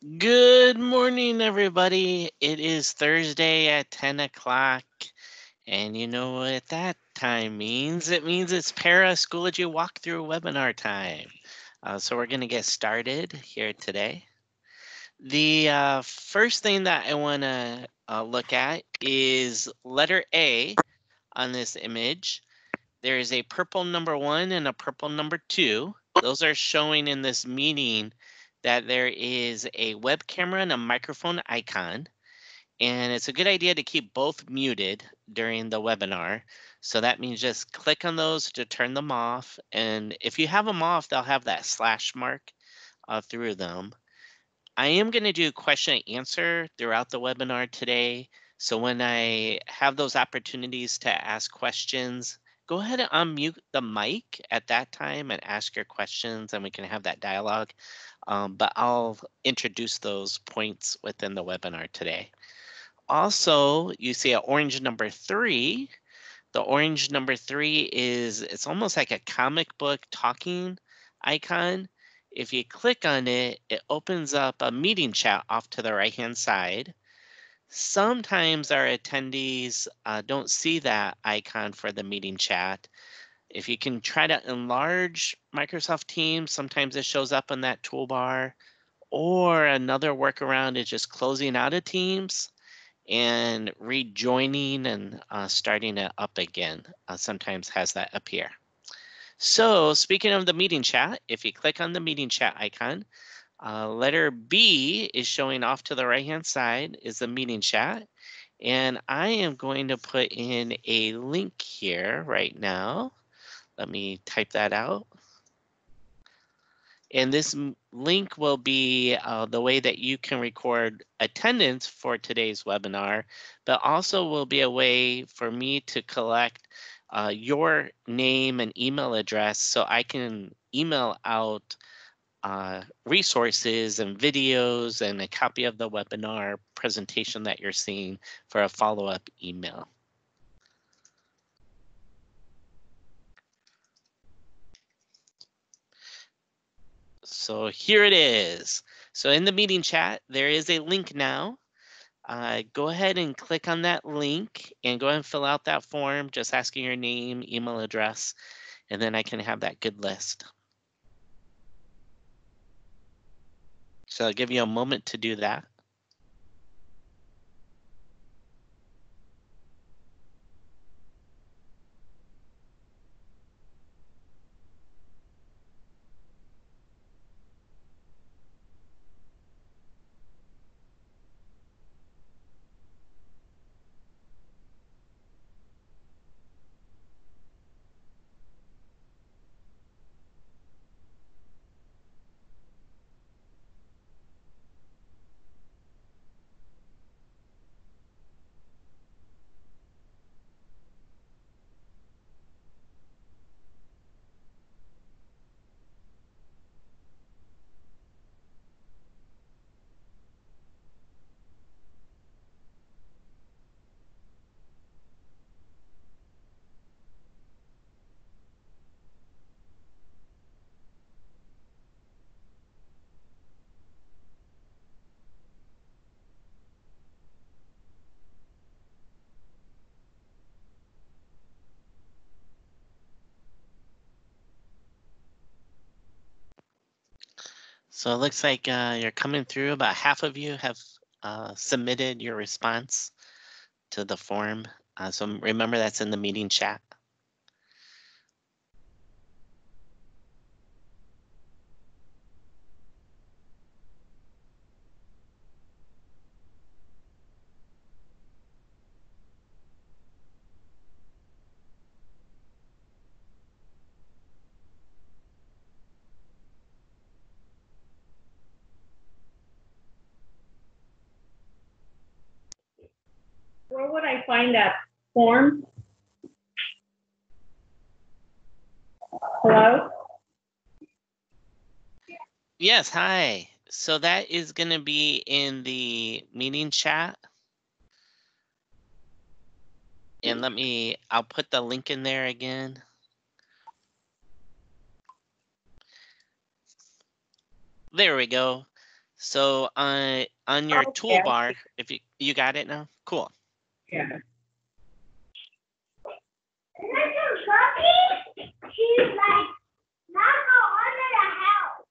Good morning, everybody. It is Thursday at 10 o'clock. And you know what that time means? It means it's Para Schoology walkthrough webinar time. Uh, so we're going to get started here today. The uh, first thing that I want to uh, look at is letter A on this image. There is a purple number one and a purple number two. Those are showing in this meeting that there is a web camera and a microphone icon. And it's a good idea to keep both muted during the webinar. So that means just click on those to turn them off. And if you have them off, they'll have that slash mark uh, through them. I am going to do question and answer throughout the webinar today. So when I have those opportunities to ask questions, go ahead and unmute the mic at that time and ask your questions and we can have that dialogue. Um, but I'll introduce those points within the webinar today. Also, you see an orange number three. The orange number three is, it's almost like a comic book talking icon. If you click on it, it opens up a meeting chat off to the right hand side. Sometimes our attendees uh, don't see that icon for the meeting chat. If you can try to enlarge Microsoft Teams, sometimes it shows up in that toolbar. Or another workaround is just closing out of Teams and rejoining and uh, starting it up again. Uh, sometimes has that appear. So speaking of the meeting chat, if you click on the meeting chat icon, uh, letter B is showing off to the right hand side is the meeting chat. And I am going to put in a link here right now. Let me type that out. And this link will be uh, the way that you can record attendance for today's webinar, but also will be a way for me to collect uh, your name and email address so I can email out uh, resources and videos and a copy of the webinar presentation that you're seeing for a follow-up email. So here it is. So in the meeting chat, there is a link now. Uh, go ahead and click on that link and go ahead and fill out that form, just asking your name, email address, and then I can have that good list. So I'll give you a moment to do that. So it looks like uh, you're coming through. About half of you have uh, submitted your response to the form. Uh, so remember that's in the meeting chat. Where would I find that form? Hello? Yes, hi. So that is going to be in the meeting chat. And let me, I'll put the link in there again. There we go. So on on your Okay. toolbar, if you you got it now, cool. Yeah. Little puppy, she's like, not go under the house.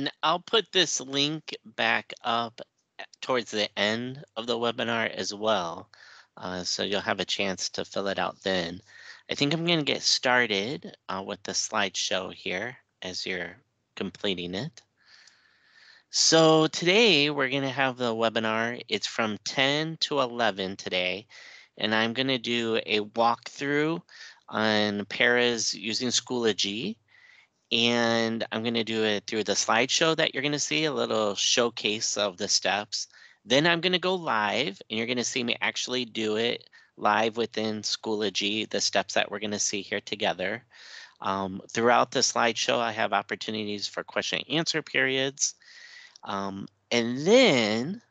And I'll put this link back up towards the end of the webinar as well. Uh, so you'll have a chance to fill it out then. I think I'm going to get started uh, with the slideshow here as you're completing it. So today we're going to have the webinar. It's from 10 to 11 today, and I'm going to do a walkthrough on paras using Schoology. And I'm going to do it through the slideshow that you're going to see, a little showcase of the steps. Then I'm going to go live, and you're going to see me actually do it live within Schoology, the steps that we're going to see here together. Um, throughout the slideshow, I have opportunities for question and answer periods. Um, and then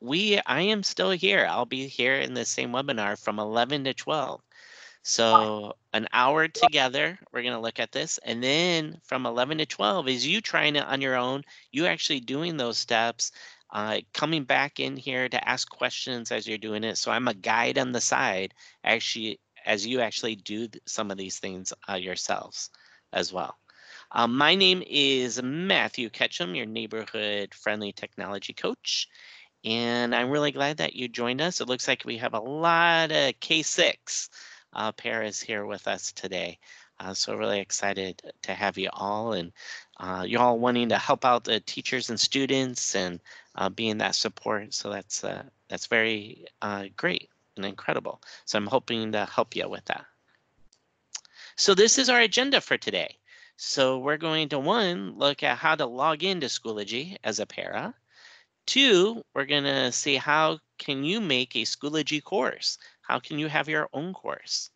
we, I am still here. I'll be here in the same webinar from 11 to 12. So an hour together, we're going to look at this. And then from 11 to 12 is you trying it on your own, you actually doing those steps, uh, coming back in here to ask questions as you're doing it. So I'm a guide on the side, actually, as you actually do some of these things uh, yourselves as well. Um, my name is Matthew Ketchum, your neighborhood friendly technology coach. And I'm really glad that you joined us. It looks like we have a lot of K6 uh, is here with us today. Uh, so really excited to have you all and uh, you all wanting to help out the teachers and students and uh, being that support. So that's uh, that's very uh, great and incredible. So I'm hoping to help you with that. So this is our agenda for today. So we're going to one, look at how to log into Schoology as a para. Two, we're gonna see how can you make a Schoology course? How can you have your own course?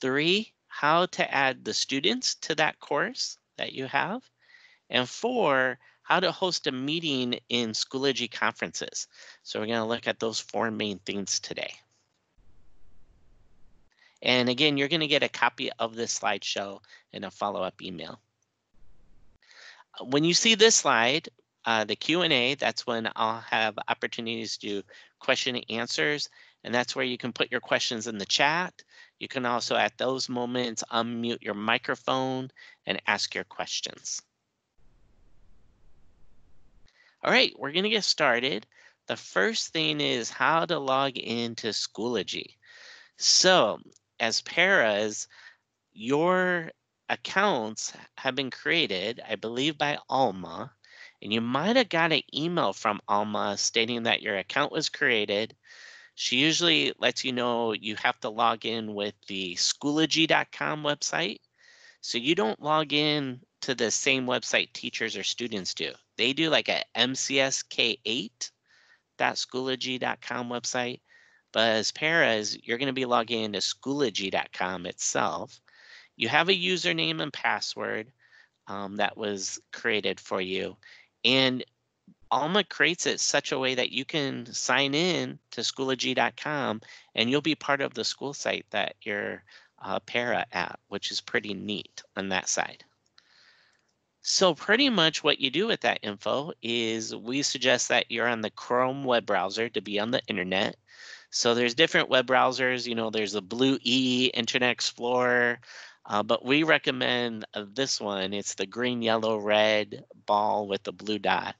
Three, how to add the students to that course that you have. And four, how to host a meeting in Schoology conferences. So we're gonna look at those four main things today. And again, you're gonna get a copy of this slideshow in a follow-up email. When you see this slide, uh, the Q&A, that's when I'll have opportunities to do question and answers. And that's where you can put your questions in the chat. You can also at those moments unmute your microphone and ask your questions. All right, we're gonna get started. The first thing is how to log into Schoology. So as paras, your accounts have been created, I believe by Alma, and you might have got an email from Alma stating that your account was created. She usually lets you know you have to log in with the Schoology.com website. So you don't log in to the same website teachers or students do. They do like a mcsk8.schoology.com website. But as paras, you're going to be logging into Schoology.com itself. You have a username and password um, that was created for you. And Alma creates it such a way that you can sign in to Schoology.com and you'll be part of the school site that you're uh, para at, which is pretty neat on that side. So pretty much what you do with that info is we suggest that you're on the Chrome web browser to be on the internet. So there's different web browsers. You know, there's the Blue E, Internet Explorer, uh, but we recommend uh, this one. It's the green, yellow, red ball with the blue dot.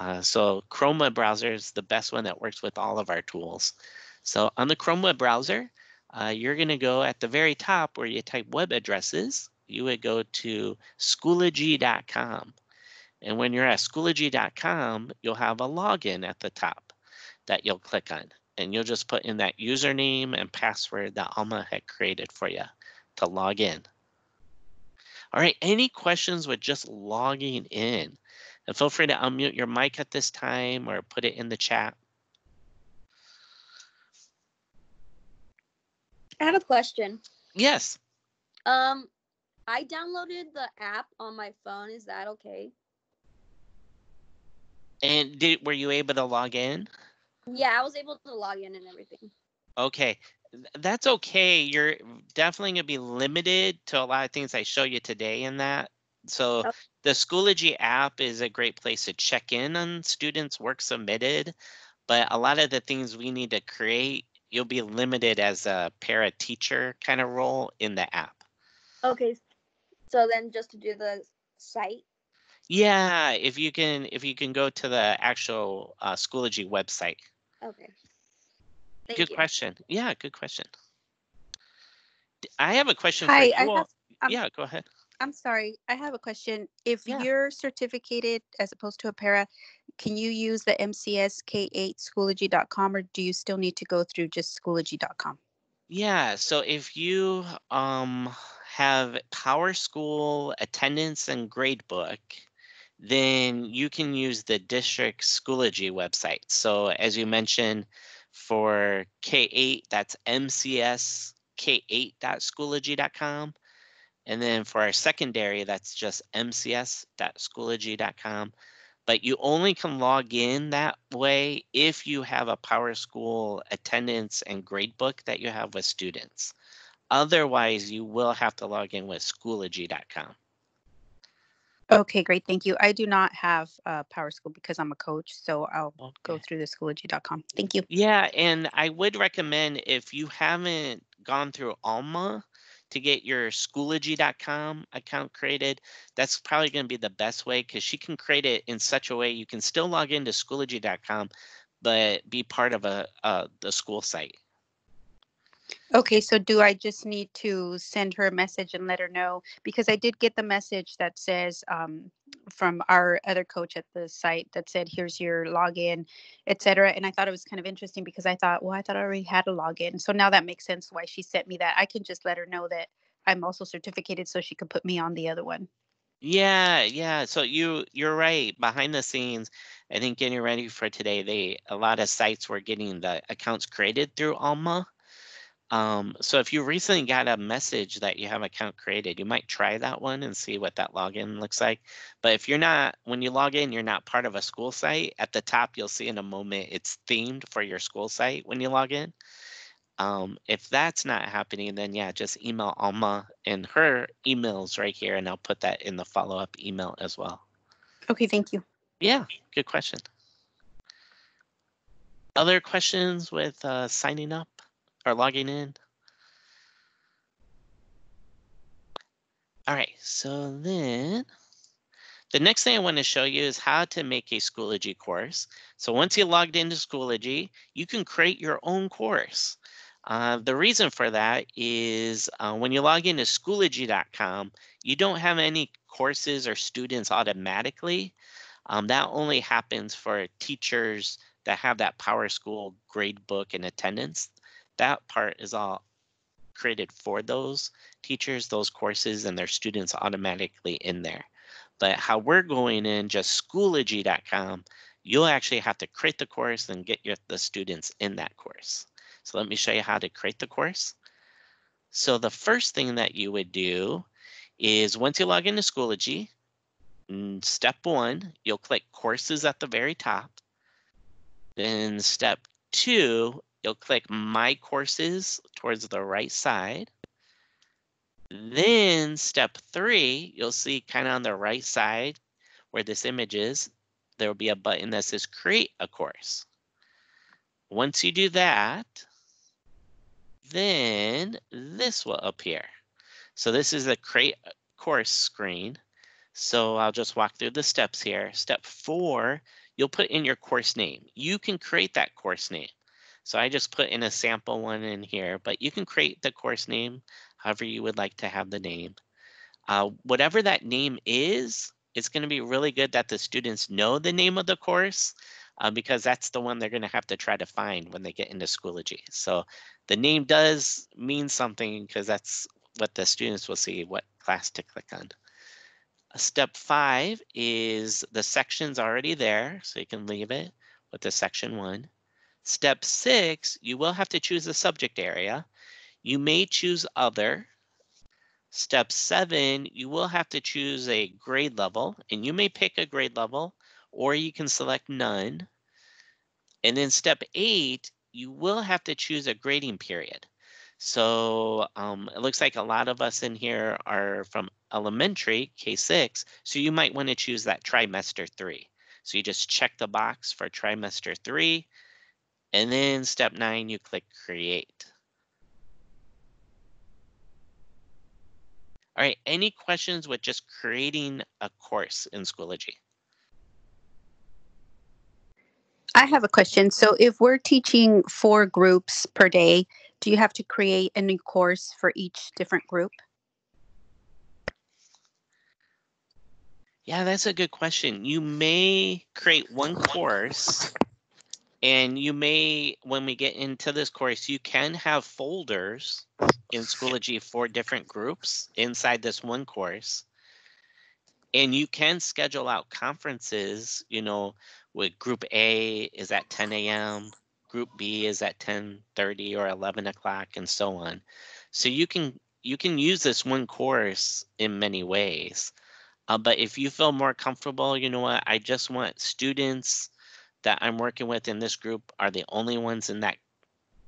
Uh, so Chrome web browser is the best one that works with all of our tools. So on the Chrome web browser, uh, you're going to go at the very top where you type web addresses. You would go to schoology.com. And when you're at schoology.com, you'll have a login at the top that you'll click on. And you'll just put in that username and password that Alma had created for you to log in. All right, any questions with just logging in? And feel free to unmute your mic at this time or put it in the chat. I have a question. Yes. Um, I downloaded the app on my phone. Is that okay? And did were you able to log in? Yeah, I was able to log in and everything. Okay. That's okay. You're definitely gonna be limited to a lot of things I show you today in that. So Okay. The Schoology app is a great place to check in on students' work submitted. But a lot of the things we need to create, you'll be limited as a para teacher kind of role in the app. Okay. So then just to do the site. Yeah, if you can if you can go to the actual uh, Schoology website. Okay. Thank Good you. question. Yeah, good question. I have a question Hi, for I you. all. have- um, yeah, go ahead. I'm sorry, I have a question. If Yeah. you're certificated as opposed to a para, can you use the MCS K8 Schoology.com or do you still need to go through just Schoology.com? Yeah, so if you um have PowerSchool attendance and gradebook, then you can use the district Schoology website. So as you mentioned, for K8, that's mcsk8.schoology.com. And then for our secondary, that's just mcs.schoology.com. But you only can log in that way if you have a PowerSchool attendance and gradebook that you have with students. Otherwise, you will have to log in with schoology.com. Okay, great, thank you. I do not have uh, PowerSchool because I'm a coach, so I'll go through the Schoology.com. Thank you. Yeah, and I would recommend if you haven't gone through Alma to get your Schoology.com account created, that's probably going to be the best way because she can create it in such a way you can still log into Schoology.com, but be part of a uh, the school site. Okay, so do I just need to send her a message and let her know? Because I did get the message that says um, from our other coach at the site that said, here's your login, et cetera. And I thought it was kind of interesting because I thought, well, I thought I already had a login. So now that makes sense why she sent me that. I can just let her know that I'm also certificated so she could put me on the other one. Yeah, yeah. So you you're right. Behind the scenes, I think getting ready for today, they a lot of sites were getting the accounts created through Alma. Um, so if you recently got a message that you have account created, you might try that one and see what that login looks like. But if you're not, when you log in, you're not part of a school site. At the top, you'll see in a moment it's themed for your school site when you log in. Um, if that's not happening, then yeah, just email Alma and her emails right here, and I'll put that in the follow-up email as well. Okay, thank you. Yeah, good question. Other questions with uh, signing up or logging in? All right, so then the next thing I want to show you is how to make a Schoology course. So once you logged into Schoology, you can create your own course. Uh, the reason for that is uh, when you log into Schoology.com, you don't have any courses or students automatically. Um, that only happens for teachers that have that PowerSchool grade book and attendance. That part is all created for those teachers, those courses, and their students automatically in there. But how we're going in just Schoology.com, you'll actually have to create the course and get your, the students in that course. So let me show you how to create the course. So the first thing that you would do is once you log into Schoology, step one, you'll click courses at the very top. Then step two, you'll click my courses towards the right side. Then step three, you'll see kind of on the right side where this image is, there will be a button that says create a course. Once you do that, then this will appear. So this is the create a course screen. So I'll just walk through the steps here. Step four, you'll put in your course name. You can create that course name. So I just put in a sample one in here, but you can create the course name however you would like to have the name. Uh, whatever that name is, it's going to be really good that the students know the name of the course uh, because that's the one they're going to have to try to find when they get into Schoology. So the name does mean something because that's what the students will see, what class to click on. Step five is the section's already there, so you can leave it with the section one. Step six, you will have to choose a subject area. You may choose other. Step seven, you will have to choose a grade level, and you may pick a grade level, or you can select none. And then step eight, you will have to choose a grading period. So um, it looks like a lot of us in here are from elementary, K6, so you might want to choose that trimester three. So you just check the box for trimester three, and then step nine, you click create. All right, any questions with just creating a course in Schoology? I have a question. So if we're teaching four groups per day, do you have to create a new course for each different group? Yeah, that's a good question. You may create one course and you may, when we get into this course, you can have folders in Schoology for different groups inside this one course. And you can schedule out conferences, you know, with group A is at 10 a.m., group B is at 10:30 or 11 o'clock, and so on. So you can you can use this one course in many ways. Uh, but if you feel more comfortable, you know what, I just want students that I'm working with in this group are the only ones in that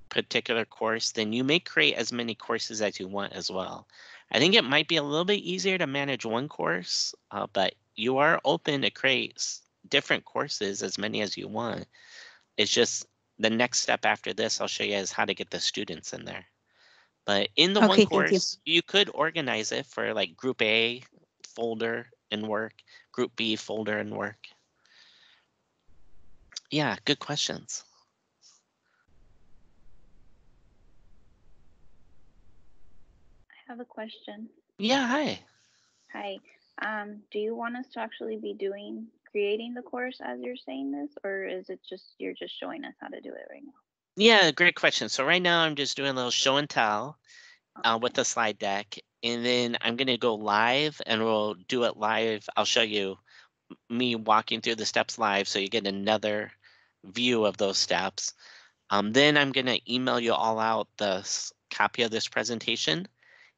particular course, then you may create as many courses as you want as well. I think it might be a little bit easier to manage one course, uh, but you are open to create different courses, as many as you want. It's just the next step after this, I'll show you is how to get the students in there. But in the Okay, one thank you. course, you. could organize it for like group A folder and work, group B folder and work. Yeah, good questions. I have a question. Yeah, hi. Hi. Um, do you want us to actually be doing creating the course as you're saying this, or is it just you're just showing us how to do it right now? Yeah, great question. So right now I'm just doing a little show and tell uh, with the slide deck, and then I'm gonna go live and we'll do it live. I'll show you me walking through the steps live, so you get another view of those steps. Um, then I'm gonna email you all out the copy of this presentation.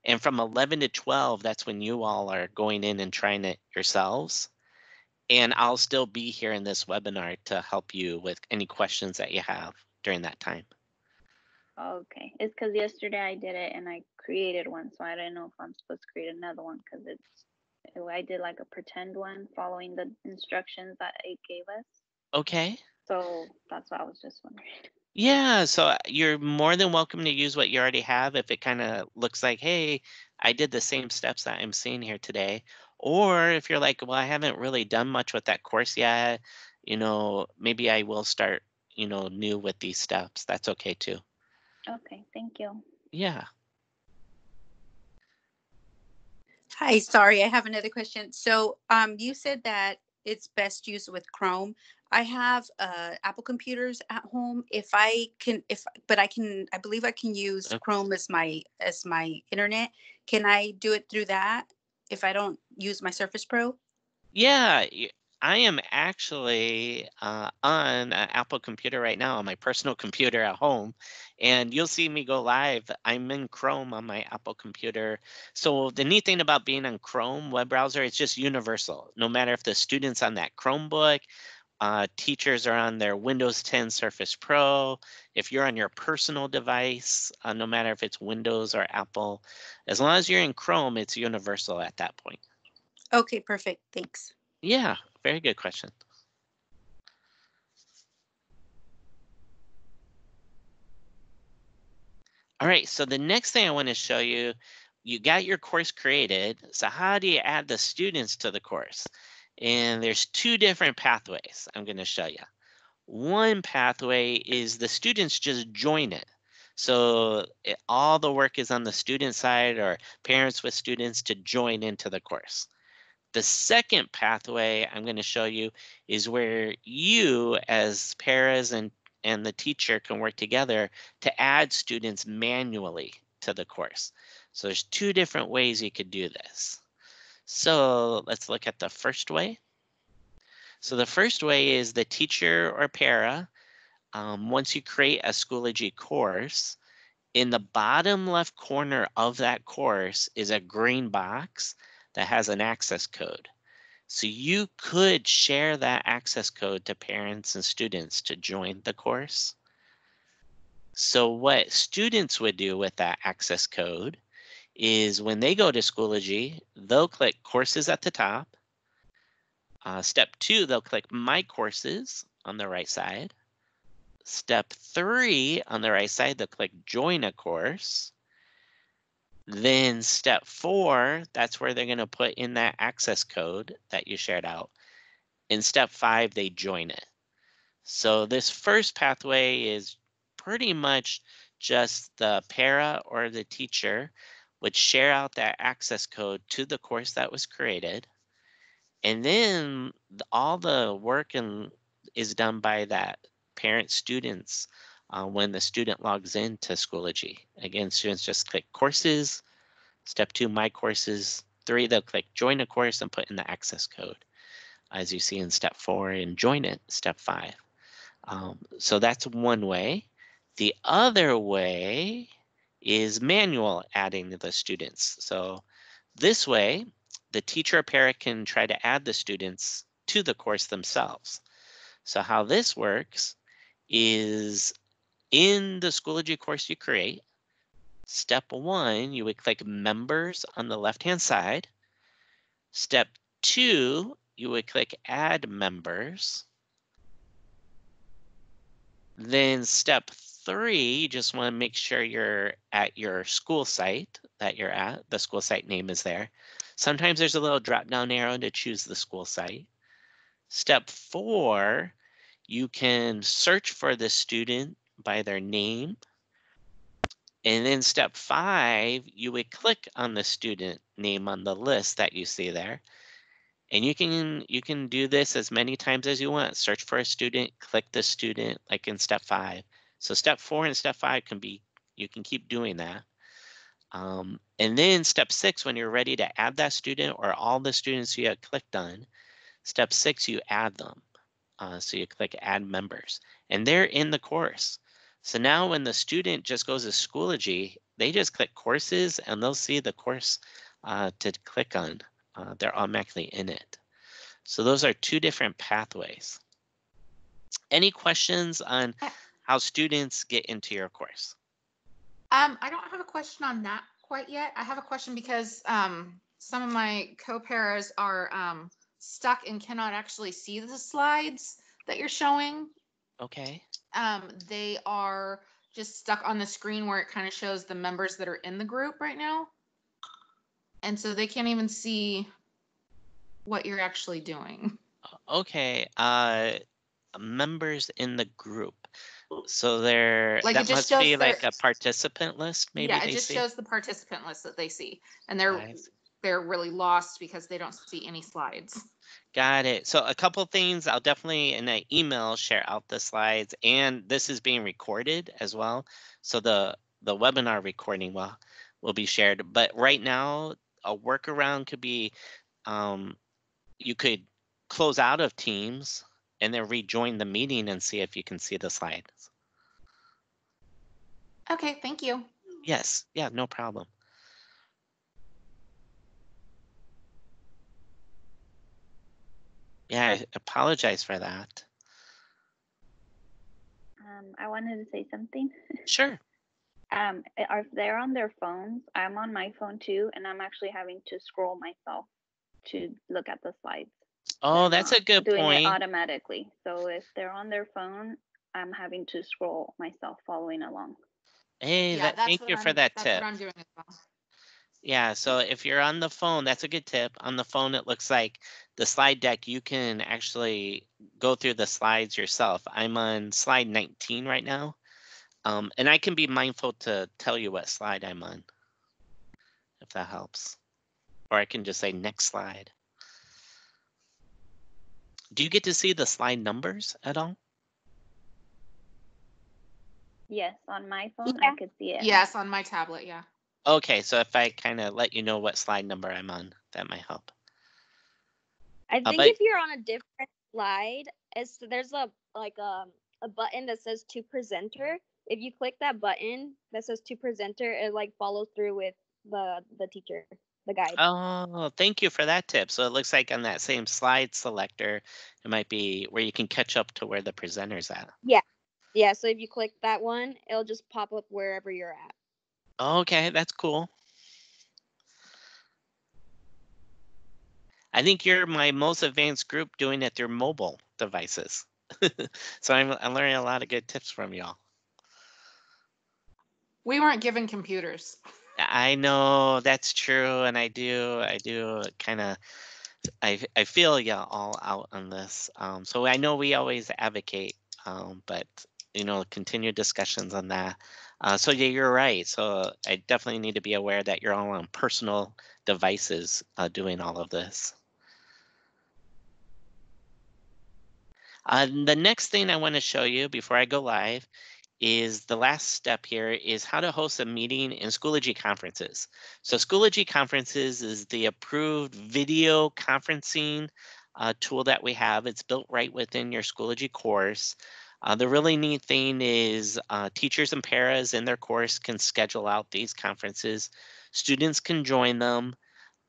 And from 11 to 12, that's when you all are going in and trying it yourselves. And I'll still be here in this webinar to help you with any questions that you have during that time. Okay. It's because yesterday I did it and I created one, so I didn't know if I'm supposed to create another one because it's I did like a pretend one following the instructions that it gave us. Okay. So that's what I was just wondering. Yeah, so uh, you're more than welcome to use what you already have if it kind of looks like, hey, I did the same steps that I'm seeing here today. Or if you're like, well, I haven't really done much with that course yet, you know, maybe I will start, you know, new with these steps. That's okay too. Okay, thank you. Yeah. Hi, sorry, I have another question. So, um, you said that it's best used with Chrome. I have uh Apple computers at home. If I can, if but I can, I believe I can use Okay. Chrome as my as my internet. Can I do it through that if I don't use my Surface Pro? Yeah, I am actually uh, on an Apple computer right now, on my personal computer at home, and you'll see me go live. I'm in Chrome on my Apple computer. So the neat thing about being on Chrome web browser, it's just universal. No matter if the student's on that Chromebook, uh, teachers are on their Windows 10 Surface Pro. If you're on your personal device, uh, no matter if it's Windows or Apple, as long as you're in Chrome, it's universal at that point. Okay, perfect. Thanks. Yeah, very good question. All right, so the next thing I want to show you, you got your course created. So how do you add the students to the course? And there's two different pathways I'm going to show you. One pathway is the students just join it. So it, all the work is on the student side or parents with students to join into the course. The second pathway I'm going to show you is where you as paras and, and the teacher can work together to add students manually to the course. So there's two different ways you could do this. So let's look at the first way. So the first way is the teacher or para. Um, once you create a Schoology course, in the bottom left corner of that course is a green box that has an access code. So you could share that access code to parents and students to join the course. So what students would do with that access code is when they go to Schoology, they'll click courses at the top. Uh, step two, they'll click my courses on the right side. Step three on the right side, they'll click join a course. Then step four, that's where they're going to put in that access code that you shared out. In step five, they join it. So this first pathway is pretty much just the para or the teacher would share out that access code to the course that was created. And then all the work and is done by that parent students uh, when the student logs into Schoology. Again, students just click courses, step two, my courses, three, they'll click join a course and put in the access code. As you see in step four and join it, step five. Um, so that's one way. The other way is manual adding the students. So this way, the teacher or parent can try to add the students to the course themselves. So how this works is in the Schoology course you create, step one, you would click members on the left-hand side. Step two, you would click add members. Then step three, you just want to make sure you're at your school site that you're at. The school site name is there. Sometimes there's a little drop down arrow to choose the school site. Step four, you can search for the student by their name. And then step five, you would click on the student name on the list that you see there. And you can you can do this as many times as you want. Search for a student, click the student like in step five. So step four and step five can be, you can keep doing that. Um, and then step six, when you're ready to add that student or all the students you have clicked on, step six, you add them. Uh, so you click add members and they're in the course. So now when the student just goes to Schoology, they just click courses and they'll see the course uh, to click on. Uh, they're automatically in it. So those are two different pathways. Any questions on how students get into your course? Um, I don't have a question on that quite yet. I have a question because um, some of my co-paras are um, stuck and cannot actually see the slides that you're showing. Okay. Um, they are just stuck on the screen where it kind of shows the members that are in the group right now. And so they can't even see what you're actually doing. Okay. Uh, members in the group. So they're Like, it that just must be shows like a participant list. Maybe yeah, it they just see. shows the participant list that they see, and they're see. they're really lost because they don't see any slides. Got it. So a couple things I'll definitely in an email share out the slides and this is being recorded as well. So the the webinar recording will will be shared. But right now a workaround could be um, you could close out of Teams and then rejoin the meeting and see if you can see the slides. Okay, thank you. Yes, yeah, no problem. Yeah, I apologize for that. Um, I wanted to say something. Sure. Um, i- if they're on their phones, I'm on my phone too, and I'm actually having to scroll myself to look at the slides. Oh, They're that's a good doing point. it automatically. So if they're on their phone, I'm having to scroll myself following along. Hey, Yeah, that, thank you for I'm- that that's tip. what I'm doing as well. Yeah, so if you're on the phone, that's a good tip. On the phone, it looks like the slide deck, you can actually go through the slides yourself. I'm on slide 19 right now. Um, and I can be mindful to tell you what slide I'm on. If that helps. Or I can just say next slide. Do you get to see the slide numbers at all? Yes, on my phone, Yeah. I could see it. Yes, on my tablet, yeah. Okay, so if I kind of let you know what slide number I'm on, that might help. I think but- if you're on a different slide, it's there's a like um a button that says to presenter. If you click that button that says to presenter, it like follows through with the the teacher, the guide. Oh, thank you for that tip. So it looks like on that same slide selector, it might be where you can catch up to where the presenter's at. Yeah, Yeah. so if you click that one, it'll just pop up wherever you're at. Okay, that's cool. I think you're my most advanced group doing it through mobile devices. so I'm, I'm learning a lot of good tips from y'all. We weren't given computers. I know that's true, and I do, I do kind of, I, I feel y'all all out on this. Um, so I know we always advocate, um, but you know, continue discussions on that. Uh, so yeah, you're right. So I definitely need to be aware that you're all on personal devices uh, doing all of this. Uh, the next thing I want to show you before I go live is the last step here is how to host a meeting in Schoology conferences. So Schoology conferences is the approved video conferencing uh, tool that we have. It's built right within your Schoology course. Uh, the really neat thing is uh, teachers and paras in their course can schedule out these conferences. Students can join them.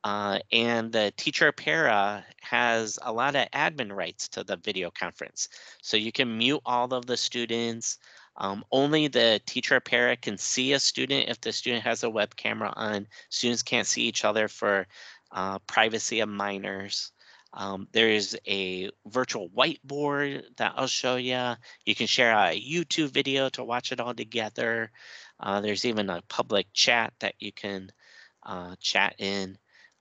Uh, and the teacher para has a lot of admin rights to the video conference. So you can mute all of the students. Um, only the teacher or para can see a student if the student has a web camera on. Students can't see each other for uh, privacy of minors. Um, there is a virtual whiteboard that I'll show you. You can share a YouTube video to watch it all together. Uh, there's even a public chat that you can uh, chat in.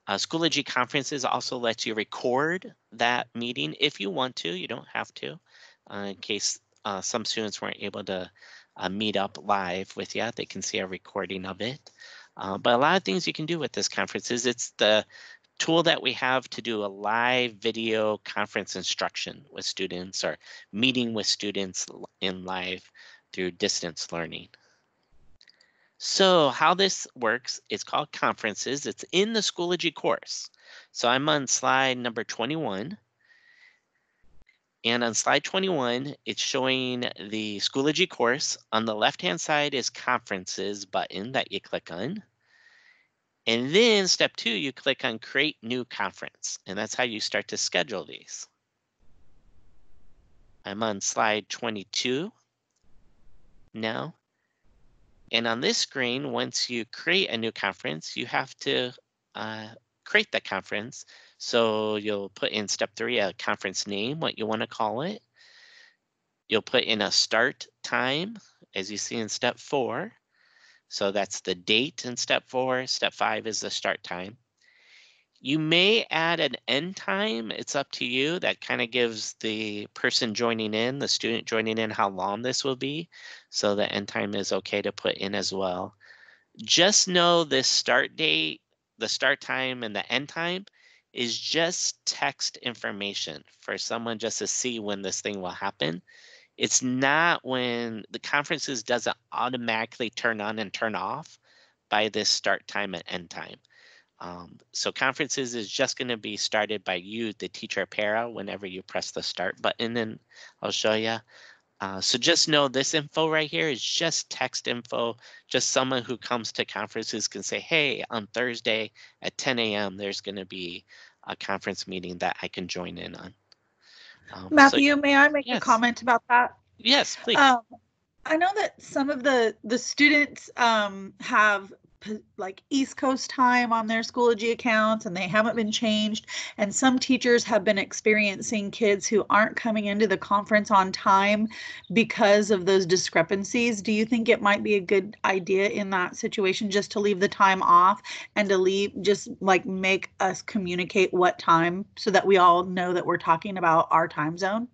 Uh, Schoology conferences also lets you record that meeting if you want to. You don't have to, uh, in case uh, some students weren't able to uh, meet up live with you. They can see a recording of it. Uh, but a lot of things you can do with this conference is it's the tool that we have to do a live video conference instruction with students or meeting with students in live through distance learning. So how this works, it's called conferences. It's in the Schoology course. So I'm on slide number 21. And on slide 21, it's showing the Schoology course. On the left-hand side is conferences button that you click on. And then step two, you click on create new conference. And that's how you start to schedule these. I'm on slide 22 now. And on this screen, once you create a new conference, you have to uh, create the conference. So you'll put in step three, a conference name, what you want to call it. You'll put in a start time, as you see in step four. So that's the date in step four. Step five is the start time. You may add an end time. It's up to you. That kind of gives the person joining in, the student joining in, how long this will be. So the end time is okay to put in as well. Just know this start date, the start time, and the end time is just text information for someone just to see when this thing will happen. It's not when the conferences doesn't automatically turn on and turn off by this start time and end time. Um, so conferences is just going to be started by you, the teacher para, whenever you press the start button, and I'll show you. Uh, so just know this info right here is just text info. Just someone who comes to conferences can say, hey, on Thursday at 10 a.m., there's going to be a conference meeting that I can join in on. Um, so- Matthew, may I make Yes. a comment about that? yes, please. Um, I know that some of the the students um, have like East Coast time on their Schoology accounts and they haven't been changed. And some teachers have been experiencing kids who aren't coming into the conference on time because of those discrepancies. Do you think it might be a good idea in that situation just to leave the time off and to leave just like make us communicate what time so that we all know that we're talking about our time zone?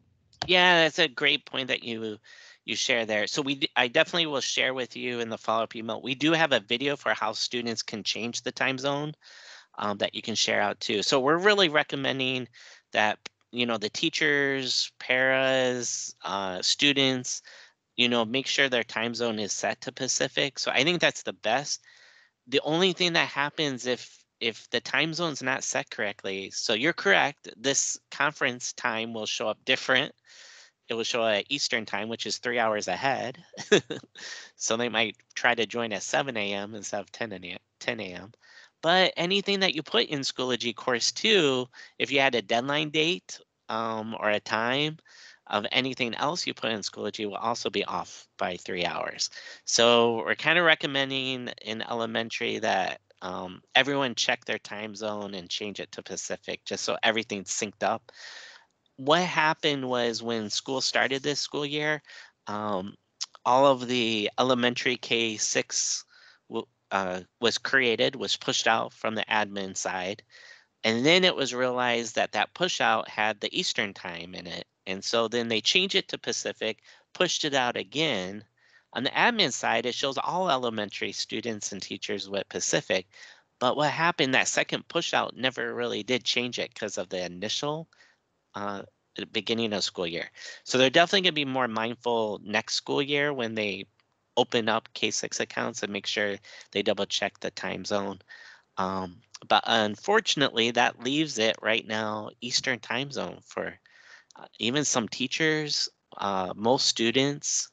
Yeah, that's a great point that you you share there. So we, I definitely will share with you in the follow-up email. We do have a video for how students can change the time zone um, that you can share out too. So we're really recommending that you know the teachers, paras, uh, students, you know, make sure their time zone is set to Pacific. So I think that's the best. The only thing that happens if if the time zone's not set correctly, so you're correct, this conference time will show up different it will show at Eastern time, which is three hours ahead. so they might try to join at 7 a.m. instead of 10 a.m. 10 a.m. But anything that you put in Schoology course two, if you had a deadline date um, or a time of anything else you put in Schoology will also be off by three hours. So we're kind of recommending in elementary that um, everyone check their time zone and change it to Pacific just so everything's synced up what happened was when school started this school year, um, all of the elementary K six uh, was created, was pushed out from the admin side. And then it was realized that that push out had the Eastern time in it. And so then they changed it to Pacific, pushed it out again. On the admin side, it shows all elementary students and teachers with Pacific. But what happened, that second push out never really did change it because of the initial uh, the beginning of school year. So they're definitely going to be more mindful next school year when they open up K6 accounts and make sure they double check the time zone. Um, but unfortunately, that leaves it right now Eastern time zone for uh, even some teachers, uh, most students.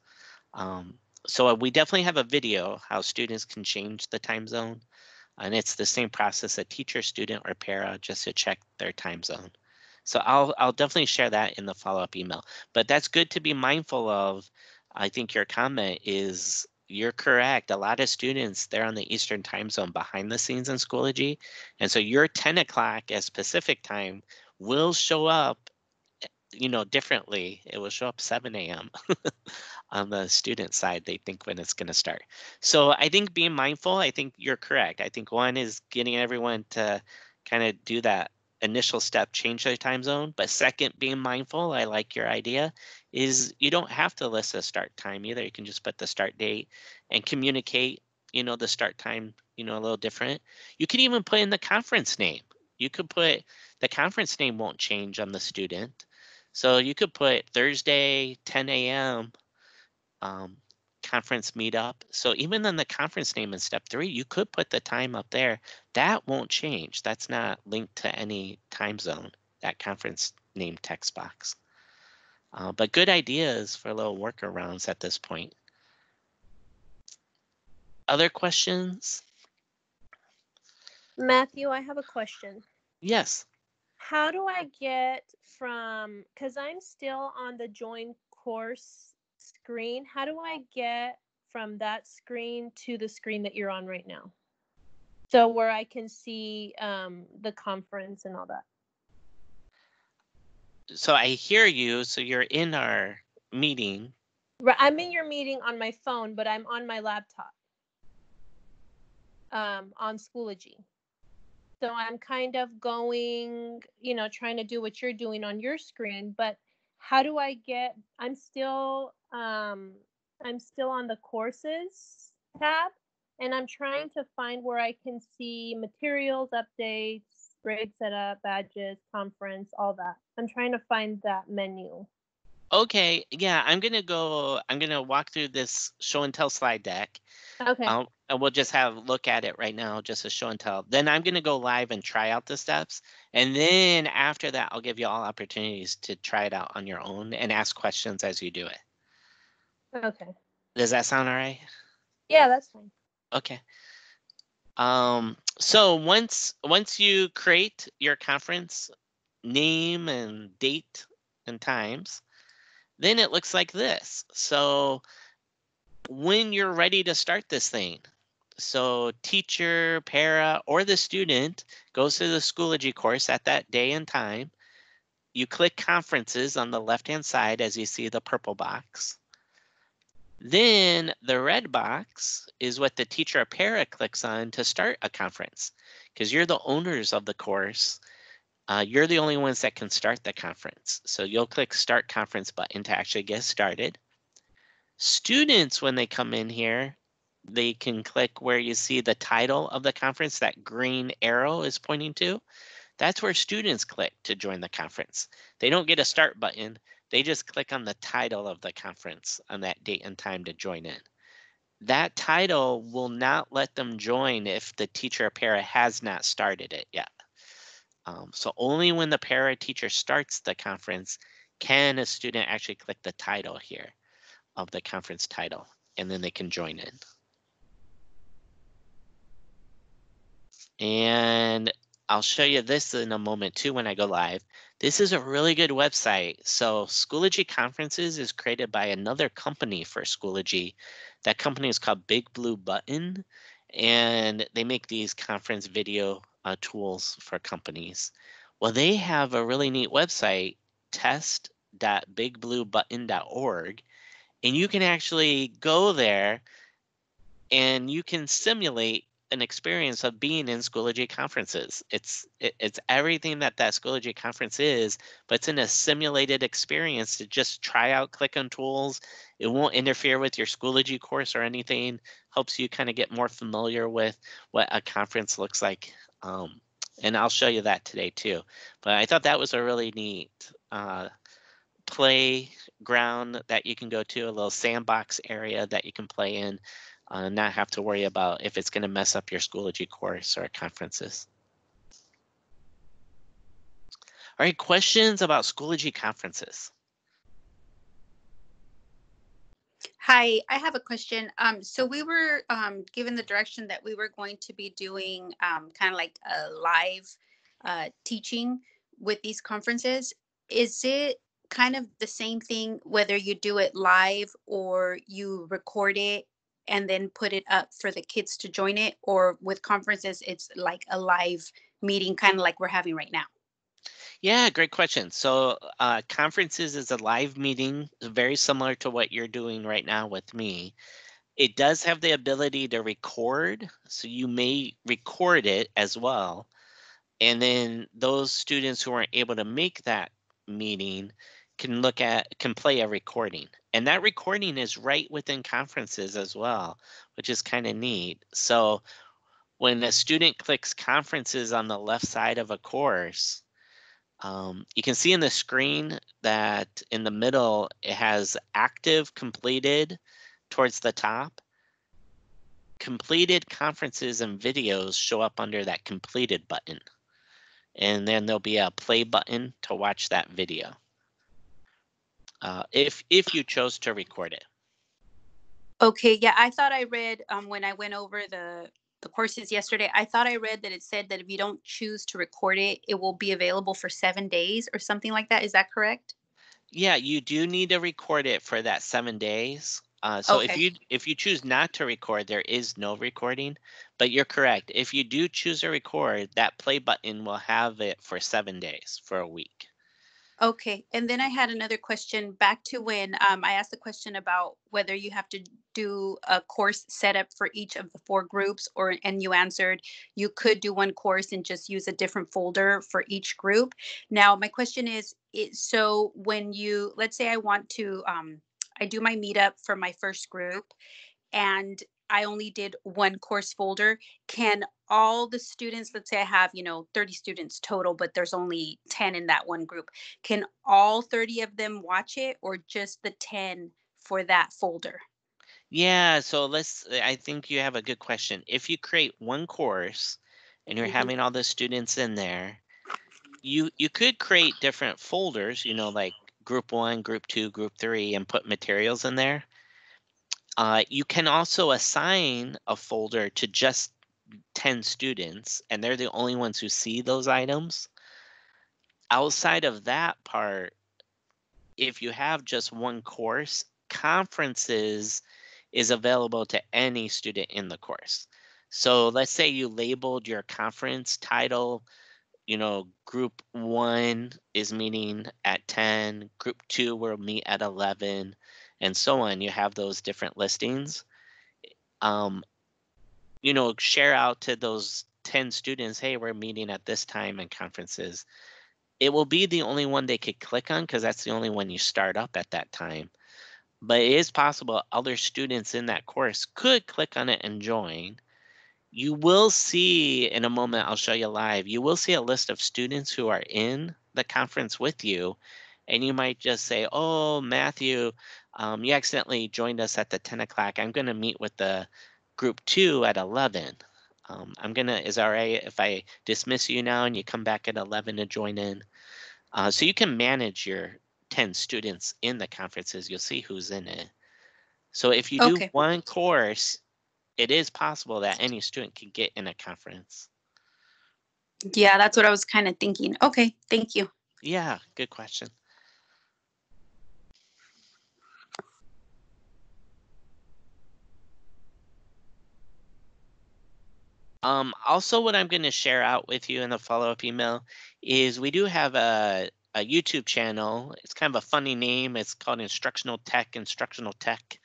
Um, so we definitely have a video how students can change the time zone. And it's the same process a teacher, student, or para just to check their time zone. So I'll I'll definitely share that in the follow-up email. But that's good to be mindful of. I think your comment is you're correct. A lot of students they're on the Eastern time zone behind the scenes in Schoology, and so your 10 o'clock as Pacific time will show up, eh, you know, differently. It will show up 7 a.m. on the student side. They think when it's going to start. So I think being mindful. I think you're correct. I think one is getting everyone to kind of do that initial step change the time zone but second being mindful i like your idea is you don't have to list a start time either. You can just put the start date and communicate you know the start time you know a little different. You can even put in the conference name. You could put the conference name won't change on the student. So you could put thursday 10 a.m um, conference meetup. So even in the conference name in step three, you could put the time up there. That won't change. That's not linked to any time zone, that conference name text box. Uh, but good ideas for little workarounds at this point. Other questions? Matthew, I have a question. Yes. How do I get from, because I'm still on the join course screen, how do I get from that screen to the screen that you're on right now? So where I can see um, the conference and all that. So I hear you. So you're in our meeting. Right, I'm in your meeting on my phone, but I'm on my laptop um, on Schoology. So I'm kind of going, you know, trying to do what you're doing on your screen, but how do I get I'm still um I'm still on the courses tab and I'm trying to find where I can see materials, updates, grade setup, badges, conference, all that. I'm trying to find that menu. Okay, yeah, I'm gonna go. I'm gonna walk through this show and tell slide deck. Okay. Um, and we'll just have a look at it right now, just a show and tell. Then I'm gonna go live and try out the steps, and then after that, I'll give you all opportunities to try it out on your own and ask questions as you do it. Okay. Does that sound all right? Yeah, that's fine. Okay. Um, so once once you create your conference name and date and times, then it looks like this. So when you're ready to start this thing, So teacher, para, or the student goes to the Schoology course at that day and time. You click conferences on the left-hand side as you see the purple box. Then the red box is what the teacher or para clicks on to start a conference because you're the owners of the course. Uh, you're the only ones that can start the conference. So you'll click start conference button to actually get started. Students, when they come in here, they can click where you see the title of the conference, that green arrow is pointing to. That's where students click to join the conference. They don't get a start button. They just click on the title of the conference on that date and time to join in. That title will not let them join if the teacher or para has not started it yet. Um, so only when the para teacher starts the conference can a student actually click the title here of the conference title, and then they can join in. And I'll show you this in a moment too when I go live. This is a really good website. So Schoology Conferences is created by another company for Schoology. That company is called Big Blue Button, and they make these conference video uh, tools for companies. Well, they have a really neat website, test.bigbluebutton.org, and you can actually go there and you can simulate an experience of being in Schoology conferences. It's it, it's everything that that Schoology conference is, but it's in a simulated experience to just try out click on tools. It won't interfere with your Schoology course or anything. Helps you kind of get more familiar with what a conference looks like. Um, and I'll show you that today too. But I thought that was a really neat uh, playground that you can go to, a little sandbox area that you can play in uh, not have to worry about if it's going to mess up your Schoology course or conferences. All right, questions about Schoology conferences? Hi, I have a question. Um, so we were um, given the direction that we were going to be doing um, kind of like a live uh, teaching with these conferences. Is it kind of the same thing whether you do it live or you record it and then put it up for the kids to join it or with conferences it's like a live meeting kind of like we're having right now. Yeah great question. So uh, conferences is a live meeting very similar to what you're doing right now with me. It does have the ability to record so you may record it as well. And then those students who aren't able to make that meeting can look at can play a recording and that recording is right within conferences as well which is kind of neat. So when a student clicks conferences on the left side of a course um, you can see in the screen that in the middle it has active completed towards the top. Completed conferences and videos show up under that completed button and then there'll be a play button to watch that video uh, if if you chose to record it. Okay, yeah, I thought I read um, when I went over the the courses yesterday. I thought I read that it said that if you don't choose to record it, it will be available for seven days or something like that. Is that correct? Yeah, you do need to record it for that seven days. Uh, so Okay. if you if you choose not to record, there is no recording. But you're correct. If you do choose to record, that play button will have it for seven days for a week. Okay, and then I had another question back to when um, I asked the question about whether you have to do a course setup for each of the four groups, or and you answered you could do one course and just use a different folder for each group. Now, my question is, it, so when you let's say I want to, um, I do my meetup for my first group, and I only did one course folder. Can all the students, let's say I have, you know, 30 students total, but there's only 10 in that one group, can all 30 of them watch it or just the 10 for that folder? Yeah, so let's I think you have a good question. If you create one course and you're Mhm. having all the students in there, you you could create different folders, you know, like group 1, group 2, group 3 and put materials in there. Uh, you can also assign a folder to just 10 students and they're the only ones who see those items. Outside of that part, if you have just one course, conferences is available to any student in the course. So let's say you labeled your conference title, you know, group one is meeting at 10, group two will meet at 11, and so on. You have those different listings. Um, you know, share out to those 10 students, hey, we're meeting at this time in conferences. It will be the only one they could click on because that's the only one you start up at that time. But it is possible other students in that course could click on it and join. You will see in a moment, I'll show you live, you will see a list of students who are in the conference with you. And you might just say, oh, Matthew, um, you accidentally joined us at the 10 o'clock. I'm going to meet with the group two at 11. Um, I'm gonna, is all right if I dismiss you now and you come back at 11 to join in? Uh, so you can manage your 10 students in the conferences. You'll see who's in it. So if you do one course, it is possible that any student can get in a conference. Yeah, that's what I was kind of thinking. Okay, thank you. Yeah, good question. Um, also, what I'm going to share out with you in the follow up email is we do have a, a YouTube channel. It's kind of a funny name. It's called Instructional Tech, Instructional Tech.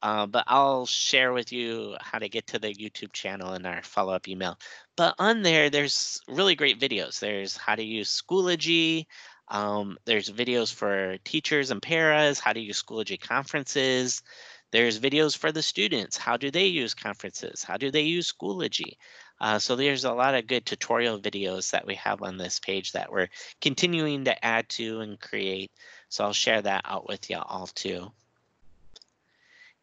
Uh, but I'll share with you how to get to the YouTube channel in our follow up email. But on there, there's really great videos. There's how to use Schoology. Um, there's videos for teachers and paras, how to use Schoology conferences. There's videos for the students. How do they use conferences? How do they use Schoology? Uh, so there's a lot of good tutorial videos that we have on this page that we're continuing to add to and create. So I'll share that out with you all too.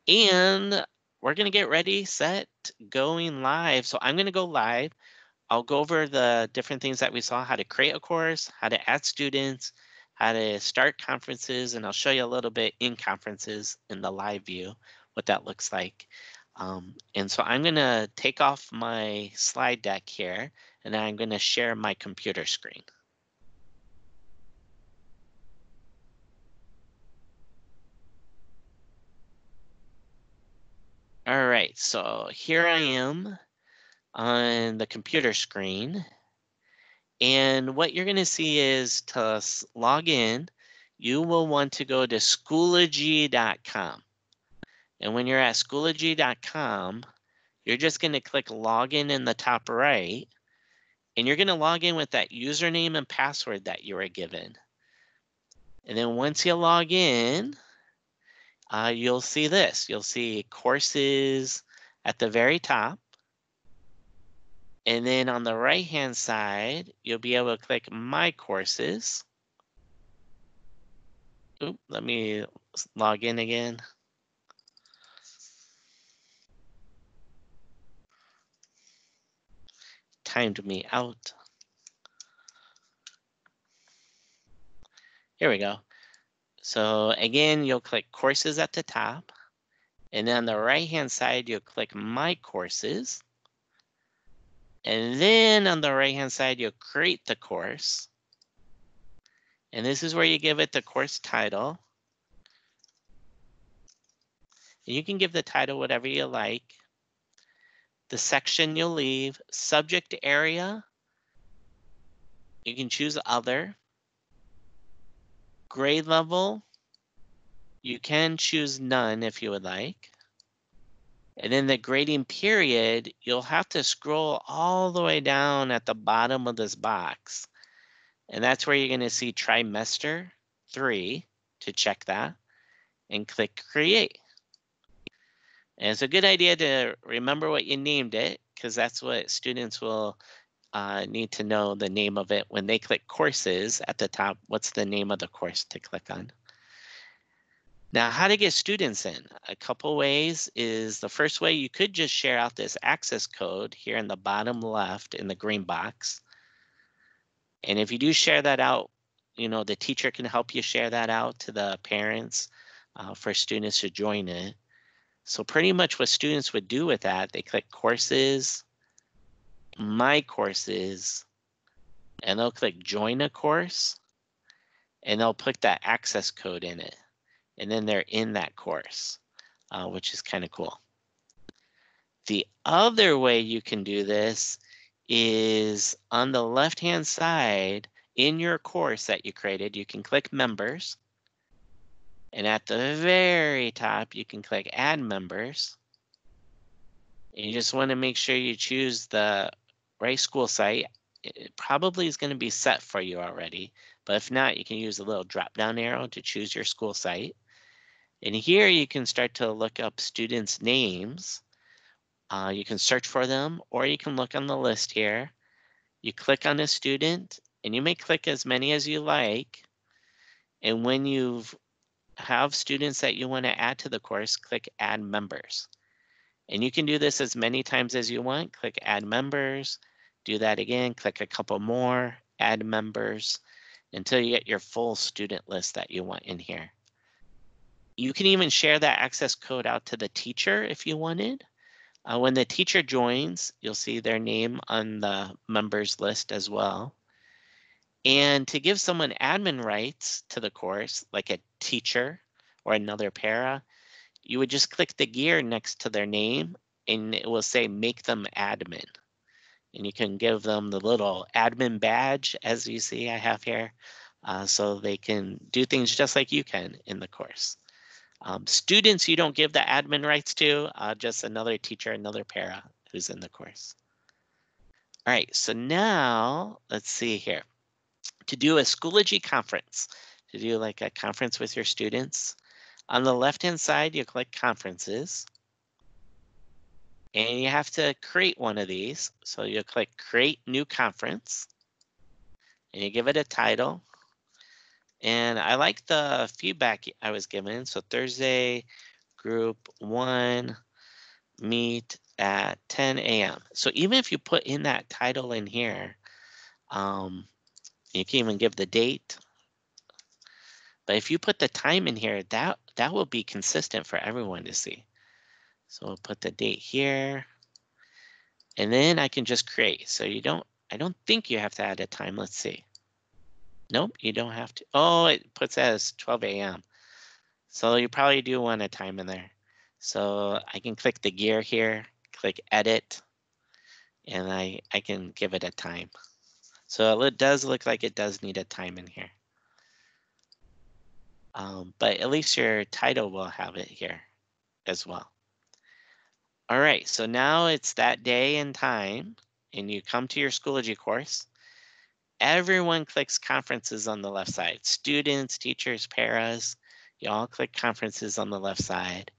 And we're going to get ready, set, going live. So I'm going to go live. I'll go over the different things that we saw, how to create a course, how to add students, how to start conferences, and I'll show you a little bit in conferences in the live view, what that looks like. Um, and so I'm going to take off my slide deck here, and I'm going to share my computer screen. All right, so here I am on the computer screen. And what you're going to see is to log in, you will want to go to schoology.com. And when you're at schoology.com, you're just going to click login in the top right. And you're going to log in with that username and password that you were given. And then once you log in, uh, you'll see this. You'll see courses at the very top. And then on the right hand side, you'll be able to click My Courses. Oop, let me log in again. Timed me out. Here we go. So again, you'll click Courses at the top. And then on the right hand side, you'll click My Courses. And then on the right hand side, you'll create the course. And this is where you give it the course title. You can give the title whatever you like. The section you'll leave, subject area. You can choose other. Grade level. You can choose none if you would like. And in the grading period, you'll have to scroll all the way down at the bottom of this box. And that's where you're going to see trimester three to check that and click create. And it's a good idea to remember what you named it because that's what students will uh, need to know the name of it when they click courses at the top. What's the name of the course to click on? Now, how to get students in? A couple ways is the first way you could just share out this access code here in the bottom left in the green box. And if you do share that out, you know, the teacher can help you share that out to the parents uh, for students to join it. So pretty much what students would do with that, they click courses, my courses, and they'll click join a course, and they'll put that access code in it and then they're in that course, uh, which is kind of cool. The other way you can do this is on the left-hand side in your course that you created, you can click members. And at the very top, you can click add members. And you just want to make sure you choose the right school site. It probably is going to be set for you already, but if not, you can use the little drop down arrow to choose your school site. And here you can start to look up students' names. Uh, you can search for them, or you can look on the list here. You click on a student, and you may click as many as you like. And when you have students that you want to add to the course, click Add Members. And you can do this as many times as you want. Click Add Members, do that again, click a couple more, Add Members, until you get your full student list that you want in here. You can even share that access code out to the teacher if you wanted. Uh, when the teacher joins, you'll see their name on the members list as well. And to give someone admin rights to the course, like a teacher or another para, you would just click the gear next to their name and it will say make them admin. And you can give them the little admin badge as you see I have here, uh, so they can do things just like you can in the course. Um, students you don't give the admin rights to, uh, just another teacher, another para who's in the course. All right, so now let's see here. To do a Schoology conference, to do like a conference with your students, on the left-hand side, you click conferences. And you have to create one of these. So you click create new conference. And you give it a title. And I like the feedback I was given. So Thursday, group one, meet at 10 a.m. So even if you put in that title in here, um, you can even give the date. But if you put the time in here, that, that will be consistent for everyone to see. So we'll put the date here. And then I can just create. So you don't, I don't think you have to add a time. Let's see. Nope, you don't have to. Oh, it puts that as 12 a.m. So you probably do want a time in there. So I can click the gear here, click edit, and I, I can give it a time. So it does look like it does need a time in here. Um, but at least your title will have it here as well. All right, so now it's that day and time, and you come to your Schoology course. Everyone clicks conferences on the left side. Students, teachers, paras, you all click conferences on the left side.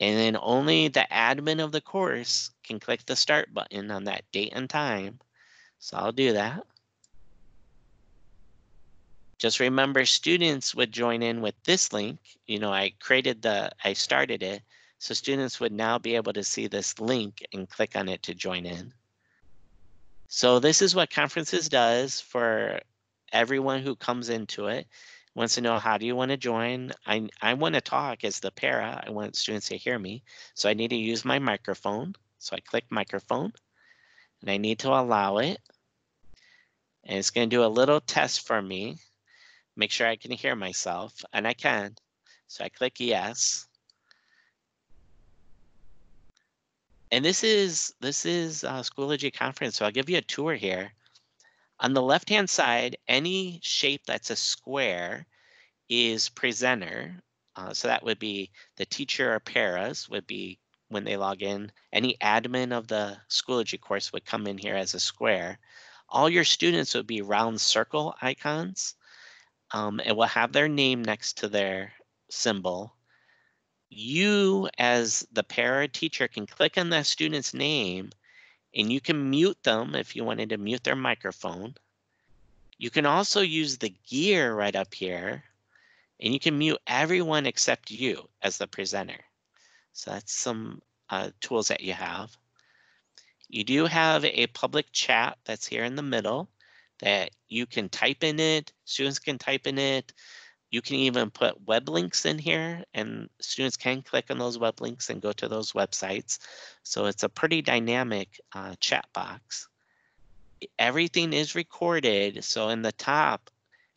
And then only the admin of the course can click the start button on that date and time. So I'll do that. Just remember students would join in with this link. You know, I created the, I started it. So students would now be able to see this link and click on it to join in. So this is what conferences does for everyone who comes into it. Wants to know how do you want to join? I, I want to talk as the para. I want students to hear me. So I need to use my microphone. So I click microphone and I need to allow it. And it's going to do a little test for me. Make sure I can hear myself and I can. So I click yes. And this is this is a Schoology conference, so I'll give you a tour here. On the left-hand side, any shape that's a square is presenter. Uh, so that would be the teacher or paras would be when they log in. Any admin of the Schoology course would come in here as a square. All your students would be round circle icons. Um, it will have their name next to their symbol you as the parent teacher can click on that student's name and you can mute them if you wanted to mute their microphone. You can also use the gear right up here and you can mute everyone except you as the presenter. So that's some uh, tools that you have. You do have a public chat that's here in the middle that you can type in it, students can type in it, you can even put web links in here and students can click on those web links and go to those websites. So it's a pretty dynamic uh, chat box. Everything is recorded. So in the top,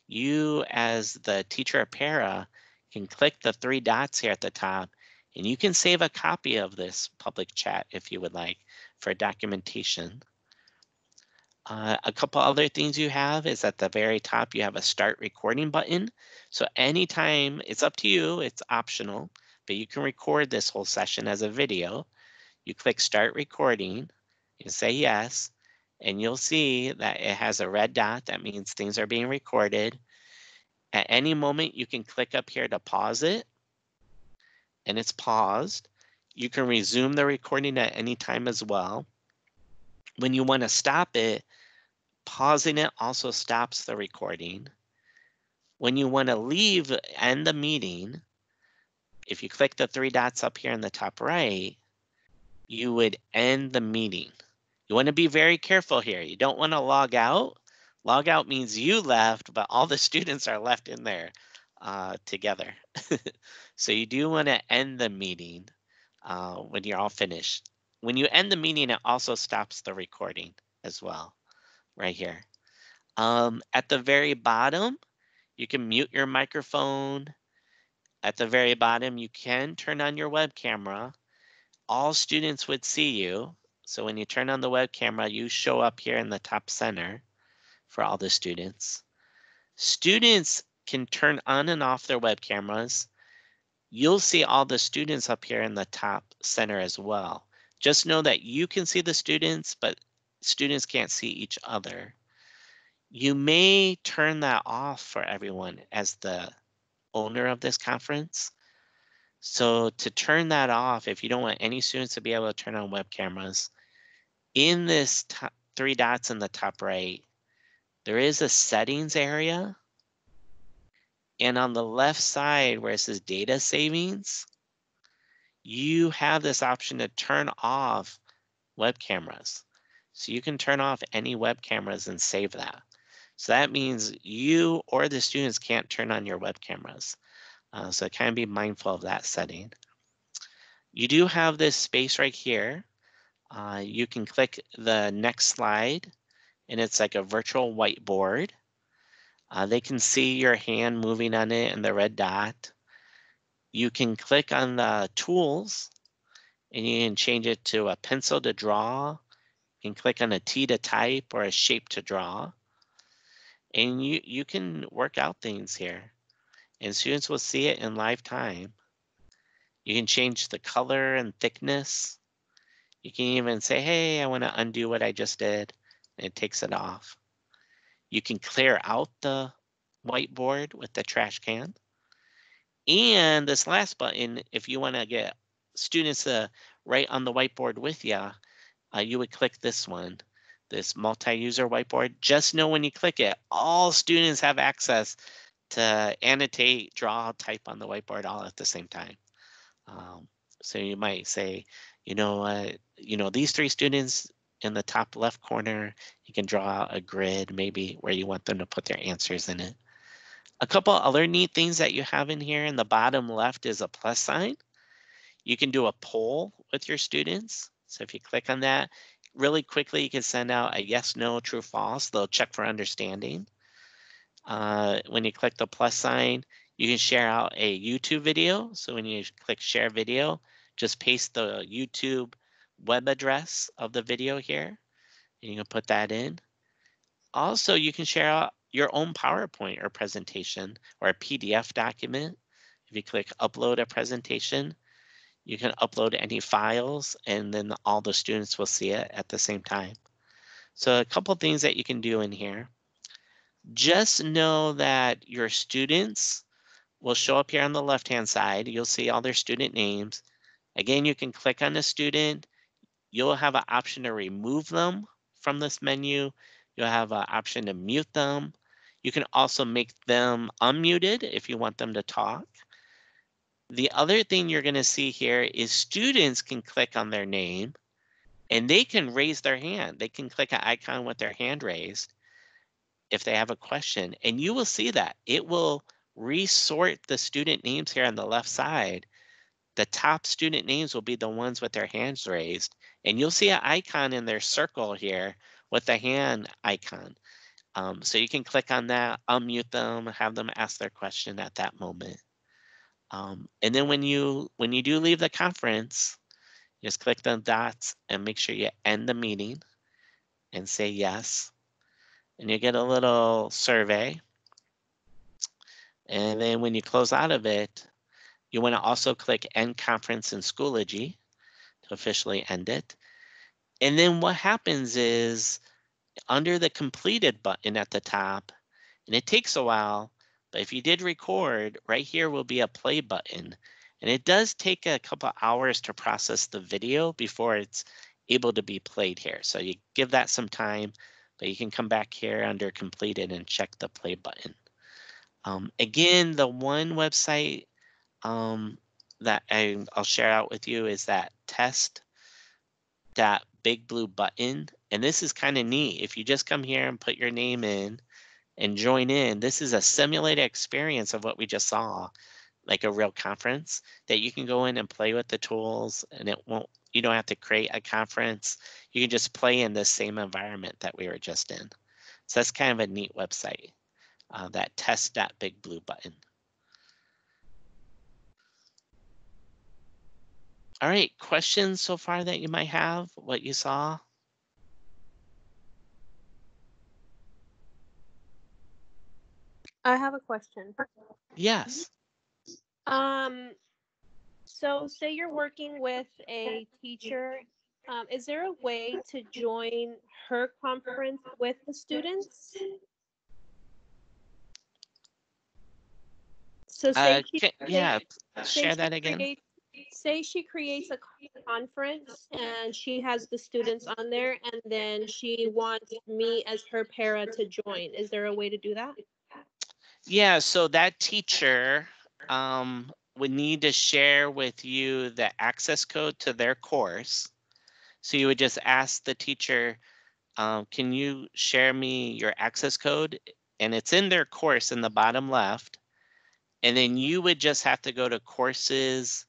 you as the teacher or para can click the three dots here at the top And you can save a copy of this public chat if you would like for documentation. Uh, a couple other things you have is at the very top, you have a start recording button. So anytime, it's up to you, it's optional, but you can record this whole session as a video. You click start recording, you say yes, and you'll see that it has a red dot. That means things are being recorded. At any moment, you can click up here to pause it, and it's paused. You can resume the recording at any time as well. When you want to stop it, pausing it also stops the recording. When you want to leave, end the meeting, if you click the three dots up here in the top right, you would end the meeting. You want to be very careful here. You don't want to log out. Log out means you left, but all the students are left in there uh, together. so you do want to end the meeting uh, when you're all finished. When you end the meeting, it also stops the recording as well, right here. Um, at the very bottom, you can mute your microphone. At the very bottom, you can turn on your web camera. All students would see you. So when you turn on the web camera, you show up here in the top center for all the students. Students can turn on and off their web cameras. You'll see all the students up here in the top center as well. Just know that you can see the students, but students can't see each other. You may turn that off for everyone as the owner of this conference. So to turn that off, if you don't want any students to be able to turn on web cameras, in this top, three dots in the top right, there is a settings area. And on the left side where it says data savings, you have this option to turn off web cameras. So you can turn off any web cameras and save that. So that means you or the students can't turn on your web cameras. Uh, so kind of be mindful of that setting. You do have this space right here. Uh, you can click the next slide and it's like a virtual whiteboard. Uh, they can see your hand moving on it and the red dot. You can click on the tools and you can change it to a pencil to draw. You can click on a T to type or a shape to draw. And you, you can work out things here and students will see it in live time. You can change the color and thickness. You can even say, hey, I want to undo what I just did. And it takes it off. You can clear out the whiteboard with the trash can. And this last button, if you want to get students to write on the whiteboard with you, uh, you would click this one, this multi-user whiteboard. Just know when you click it, all students have access to annotate, draw, type on the whiteboard all at the same time. Um, so you might say, you know, uh, you know, these three students in the top left corner, you can draw a grid maybe where you want them to put their answers in it. A couple other neat things that you have in here in the bottom left is a plus sign. You can do a poll with your students. So if you click on that, really quickly you can send out a yes, no, true, false. They'll check for understanding. Uh, when you click the plus sign, you can share out a YouTube video. So when you click share video, just paste the YouTube web address of the video here. And you can put that in. Also, you can share out your own PowerPoint or presentation or a PDF document. If you click upload a presentation, you can upload any files and then all the students will see it at the same time. So a couple things that you can do in here. Just know that your students will show up here on the left-hand side. You'll see all their student names. Again, you can click on the student. You'll have an option to remove them from this menu. You'll have an option to mute them. You can also make them unmuted if you want them to talk. The other thing you're going to see here is students can click on their name and they can raise their hand. They can click an icon with their hand raised if they have a question. And you will see that it will resort the student names here on the left side. The top student names will be the ones with their hands raised. And you'll see an icon in their circle here with the hand icon. Um, so you can click on that, unmute them, have them ask their question at that moment. Um, and then when you when you do leave the conference, just click the dots and make sure you end the meeting and say yes. And you get a little survey. And then when you close out of it, you want to also click end conference in Schoology to officially end it. And then what happens is under the completed button at the top, and it takes a while, but if you did record, right here will be a play button. And it does take a couple hours to process the video before it's able to be played here. So you give that some time, but you can come back here under completed and check the play button. Um, again, the one website um, that I, I'll share out with you is that test that big blue button. And this is kind of neat. If you just come here and put your name in and join in, this is a simulated experience of what we just saw, like a real conference that you can go in and play with the tools and it won't, you don't have to create a conference. You can just play in the same environment that we were just in. So that's kind of a neat website, uh, that test that big blue button. All right, questions so far that you might have, what you saw? I have a question. Yes. Um, so say you're working with a teacher, um, is there a way to join her conference with the students? So say Uh, she yeah, say share that again. creates- Say she creates a conference and she has the students on there and then she wants me as her para to join. Is there a way to do that? Yeah, so that teacher um, would need to share with you the access code to their course. So you would just ask the teacher, um, can you share me your access code? And it's in their course in the bottom left. And then you would just have to go to courses,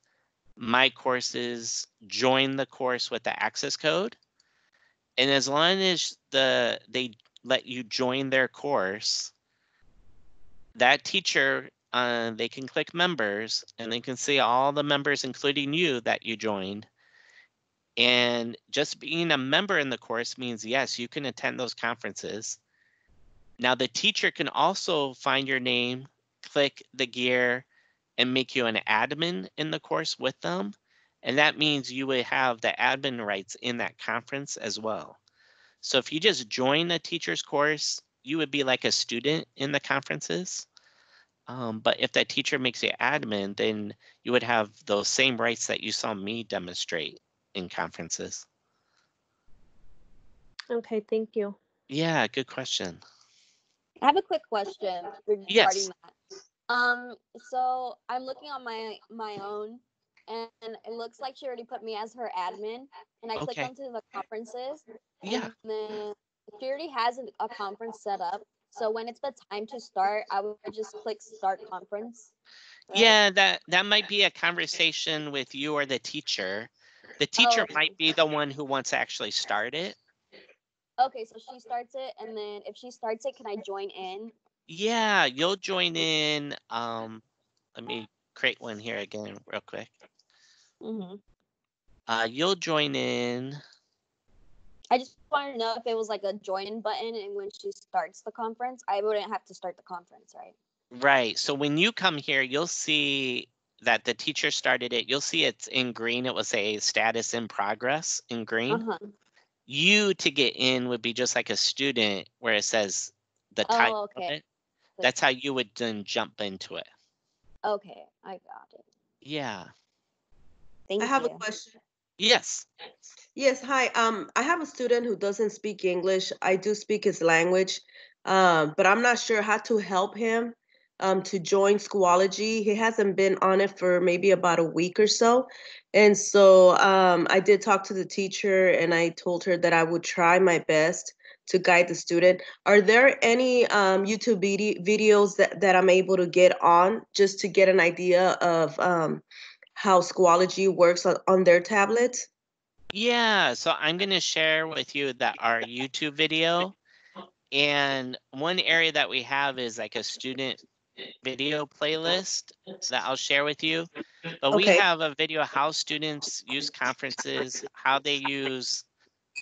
my courses, join the course with the access code. And as long as the they let you join their course, that teacher, uh, they can click members and they can see all the members, including you, that you joined. And just being a member in the course means, yes, you can attend those conferences. Now, the teacher can also find your name, click the gear, and make you an admin in the course with them. And that means you would have the admin rights in that conference as well. So if you just join a teacher's course, you would be like a student in the conferences. Um, but if that teacher makes you admin, then you would have those same rights that you saw me demonstrate in conferences. Okay, thank you. Yeah, good question. I have a quick question regarding Yes. that. Um, so I'm looking on my my own, and it looks like she already put me as her admin, and I click Okay. onto the conferences, Yeah. and then she already has a, a conference set up. So when it's the time to start, I would just click start conference. Yeah, that that might be a conversation with you or the teacher. The teacher okay. might be the one who wants to actually start it. Okay, so she starts it, and then if she starts it, can I join in? Yeah, you'll join in. Um, let me create one here again real quick. hmm Uh, you'll join in. I just wanted to know if it was like a join in button, and when she starts the conference, I wouldn't have to start the conference, right? Right. So when you come here, you'll see that the teacher started it. You'll see it's in green. It will say status in progress in green. Uh huh. You to get in would be just like a student where it says the type Oh, of okay. it. That's how you would then jump into it. Okay, I got it. Yeah. Thank I have you. a question. Yes. Yes, hi. Um, I have a student who doesn't speak English. I do speak his language, um, but I'm not sure how to help him um, to join Schoology. He hasn't been on it for maybe about a week or so. And so um, I did talk to the teacher and I told her that I would try my best to guide the student. Are there any um, YouTube videos that, that I'm able to get on just to get an idea of um, how Schoology works on, on their tablets? Yeah, so I'm going to share with you that our YouTube video. And one area that we have is like a student video playlist that I'll share with you. But we have a video how students use conferences, how they use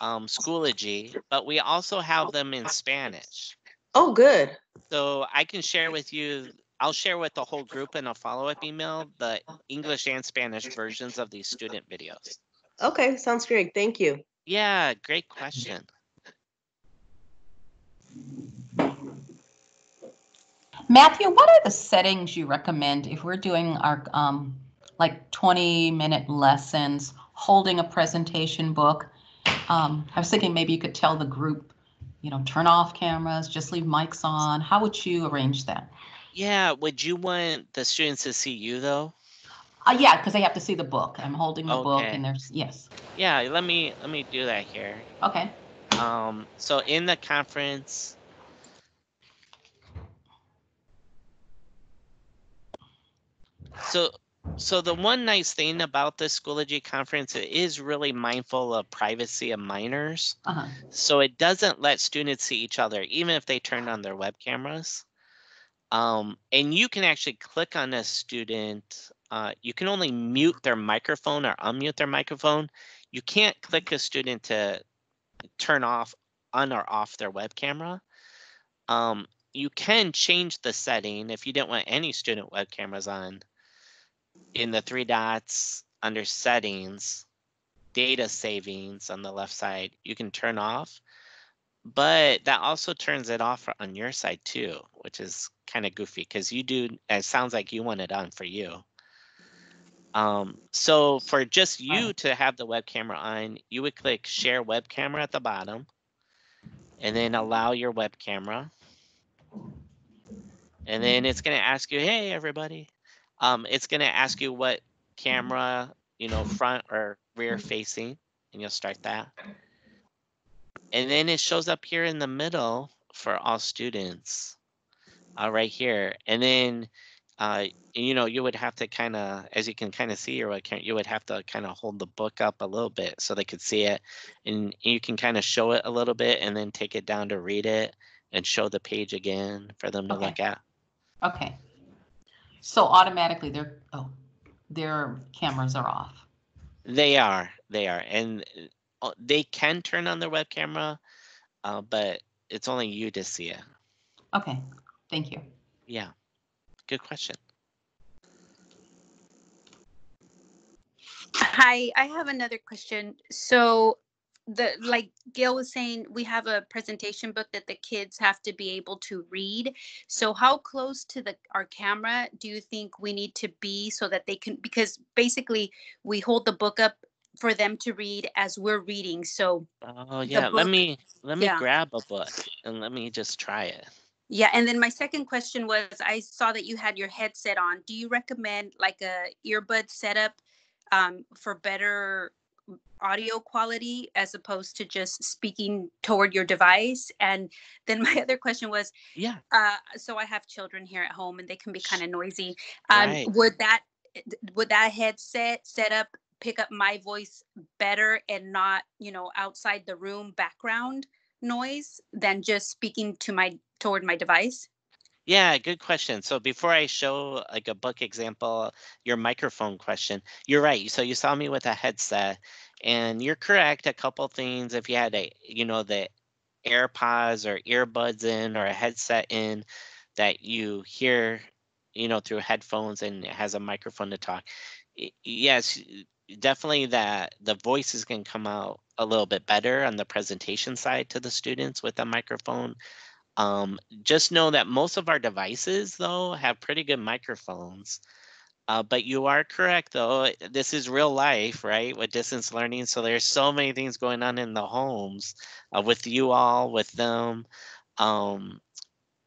um, Schoology, but we also have them in Spanish. Oh, good. So I can share with you, I'll share with the whole group in a follow-up email, the English and Spanish versions of these student videos. Okay, sounds great. Thank you. Yeah, great question. Matthew, what are the settings you recommend if we're doing our um, like 20 minute lessons, holding a presentation book? Um, I was thinking maybe you could tell the group, you know, turn off cameras, just leave mics on. How would you arrange that? Yeah, would you want the students to see you though? Uh, yeah, because they have to see the book. I'm holding the book Okay. and there's, yes. Yeah, let me let me do that here. Okay. Um, so in the conference, so so the one nice thing about this Schoology conference it is really mindful of privacy of minors. Uh-huh. So it doesn't let students see each other, even if they turn on their web cameras. Um, and you can actually click on a student. Uh, you can only mute their microphone or unmute their microphone. You can't click a student to turn off on or off their web camera. Um, you can change the setting if you didn't want any student web cameras on. In the three dots under settings, data savings on the left side, you can turn off. But that also turns it off on your side too, which is kind of goofy because you do, it sounds like you want it on for you. Um, so for just you to have the web camera on, you would click share web camera at the bottom and then allow your web camera. And then it's going to ask you, hey, everybody. Um, it's going to ask you what camera, you know, front or rear facing, and you'll start that. And then it shows up here in the middle for all students, uh, right here. And then, uh, you know, you would have to kind of, as you can kind of see your webcam, you would have to kind of hold the book up a little bit so they could see it. And you can kind of show it a little bit and then take it down to read it and show the page again for them to Okay. look at. Okay. So automatically their, oh, their cameras are off. They are, they are, and they can turn on their web camera, uh, but it's only you to see it. Okay, thank you. Yeah, good question. Hi, I have another question. So the like Gail was saying, we have a presentation book that the kids have to be able to read. So how close to the our camera do you think we need to be so that they can because basically we hold the book up for them to read as we're reading. So Oh yeah, let me let me yeah. grab a book and let me just try it. Yeah, and then my second question was I saw that you had your headset on. Do you recommend like a earbud setup um, for better audio quality as opposed to just speaking toward your device? And then my other question was Yeah, uh, so I have children here at home and they can be kind of noisy. Um, Right. Would that would that headset setup pick up my voice better and not you know outside the room background noise than just speaking to my toward my device? yeah, good question. So before I show like a book example, your microphone question, you're right. So you saw me with a headset, and you're correct. A couple things. If you had a, you know, the AirPods or earbuds in or a headset in that you hear, you know, through headphones and it has a microphone to talk. Yes, definitely that the voices can come out a little bit better on the presentation side to the students with a microphone. Um, just know that most of our devices though have pretty good microphones. Uh, but you are correct though. uh, This is real life, right? With distance learning. So there's so many things going on in the homes uh, with you all, with them. Um,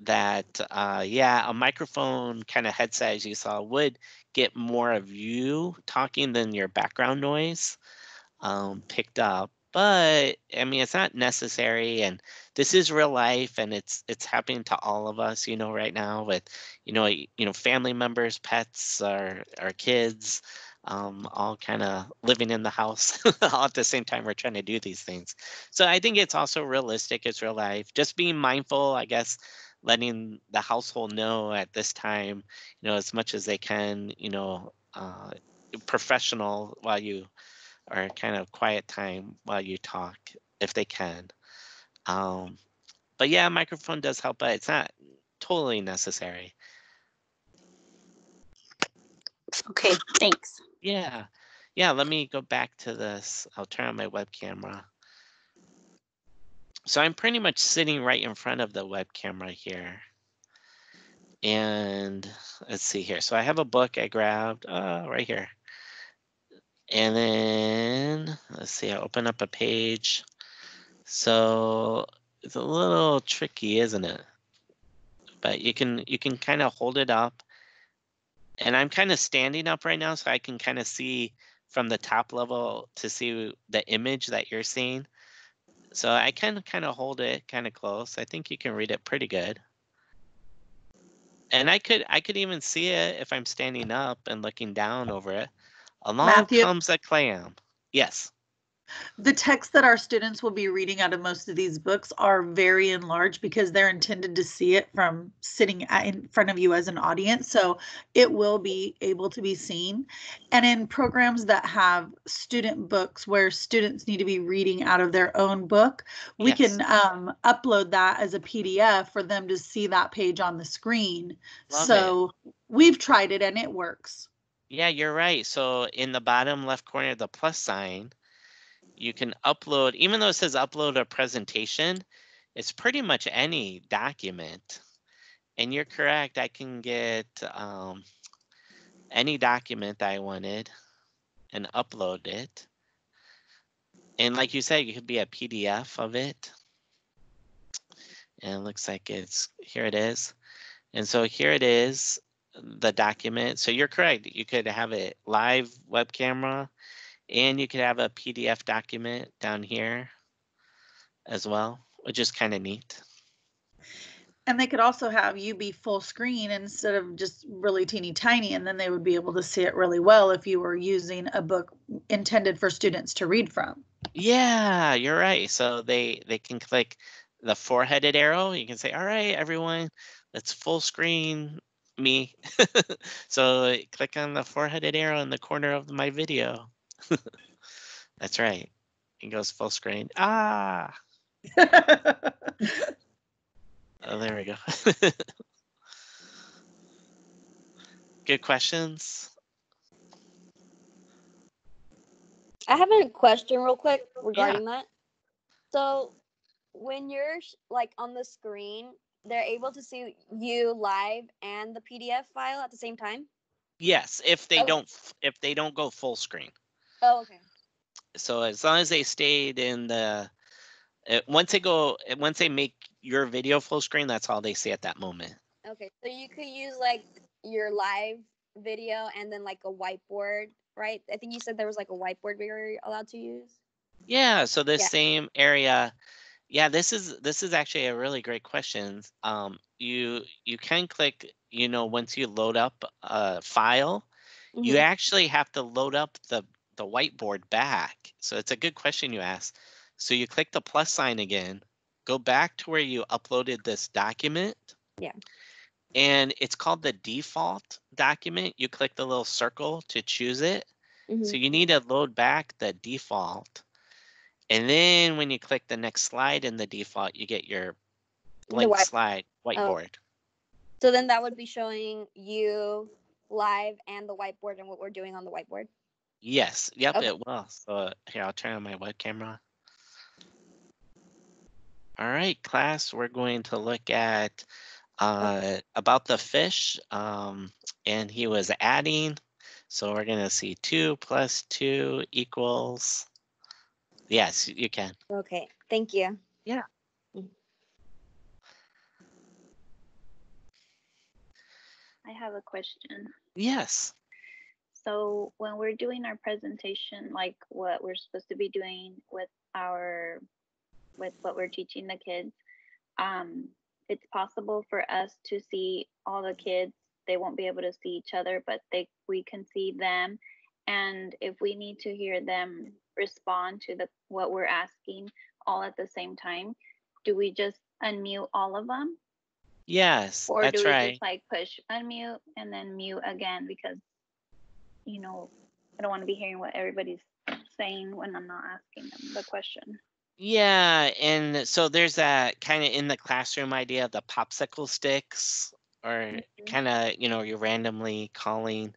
that uh, yeah, a microphone kind of headset as you saw would get more of you talking than your background noise um, picked up. But I mean, it's not necessary, and this is real life, and it's it's happening to all of us, you know, right now with you know you know family members, pets, our our kids, um, all kind of living in the house all at the same time. We're trying to do these things, so I think it's also realistic. It's real life. Just being mindful, I guess, letting the household know at this time, you know, as much as they can, you know, uh, professional while you are kind of quiet time while you talk if they can. Um, but yeah, microphone does help, but it's not totally necessary. Okay, thanks. Yeah. Yeah, let me go back to this. I'll turn on my web camera. So I'm pretty much sitting right in front of the web camera here. And let's see here. So I have a book I grabbed uh, right here. And then let's see, I open up a page. So it's a little tricky, isn't it? But you can you can kind of hold it up. And I'm kind of standing up right now so I can kind of see from the top level to see the image that you're seeing. So I can kind of hold it kind of close. I think you can read it pretty good. And I could I could even see it if I'm standing up and looking down over it. Along Matthew? comes a clam. Yes. The texts that our students will be reading out of most of these books are very enlarged because they're intended to see it from sitting in front of you as an audience. So it will be able to be seen. And in programs that have student books where students need to be reading out of their own book, we Yes. can um, upload that as a PDF for them to see that page on the screen. Love it. so we've tried it and it works. Yeah, you're right. So in the bottom left corner, the plus sign, you can upload, even though it says upload a presentation, it's pretty much any document. And you're correct, I can get um, any document I wanted and upload it. And like you said, it could be a PDF of it. And it looks like it's, here it is. And so here it is, the document. So you're correct. You could have it live web camera and you could have a PDF document down here as well, which is kind of neat. And they could also have you be full screen instead of just really teeny tiny, and then they would be able to see it really well if you were using a book intended for students to read from. Yeah, you're right. So they they can click the four-headed arrow. You can say, "All right, everyone, let's full screen me." so click on the four-headed arrow in the corner of my video. That's right. It goes full screen. Ah, oh, there we go. Good questions. I have a question real quick regarding that. So when you're like on the screen, they're able to see you live and the PDF file at the same time. Yes, if they Okay. don't if they don't go full screen. Oh, okay. So as long as they stayed in the uh, once they go uh, once they make your video full screen, that's all they see at that moment. Okay. So you could use like your live video and then like a whiteboard, right? I think you said there was like a whiteboard we were allowed to use. Yeah, so this Yeah. same area, yeah, this is this is actually a really great question. Um, you you can click, you know, once you load up a file, you Mhm. actually have to load up the the whiteboard back. So it's a good question you asked. So you click the plus sign again, go back to where you uploaded this document. Yeah. And it's called the default document. You click the little circle to choose it. So Mhm. you need to load back the default. And then when you click the next slide in the default, you get your blank white- slide whiteboard. So then that would be showing you live and the whiteboard and what we're doing on the whiteboard. Yes, yep, Okay. it will. So here, I'll turn on my web camera. All right, class, we're going to look at uh, about the fish. Um, and he was adding. So we're going to see 2 plus 2 equals. Yes, you can. Okay. Thank you. Yeah. I have a question. Yes. So when we're doing our presentation, like what we're supposed to be doing with our, with what we're teaching the kids, um, it's possible for us to see all the kids. They won't be able to see each other, but they, we can see them. And if we need to hear them respond to the, what we're asking all at the same time, do we just unmute all of them? Yes, Or that's do we right. just like push unmute and then mute again because, you know, I don't want to be hearing what everybody's saying when I'm not asking them the question. Yeah, and so there's that kind of in the classroom idea of the popsicle sticks, or Mhm. kind of, you know, you're randomly calling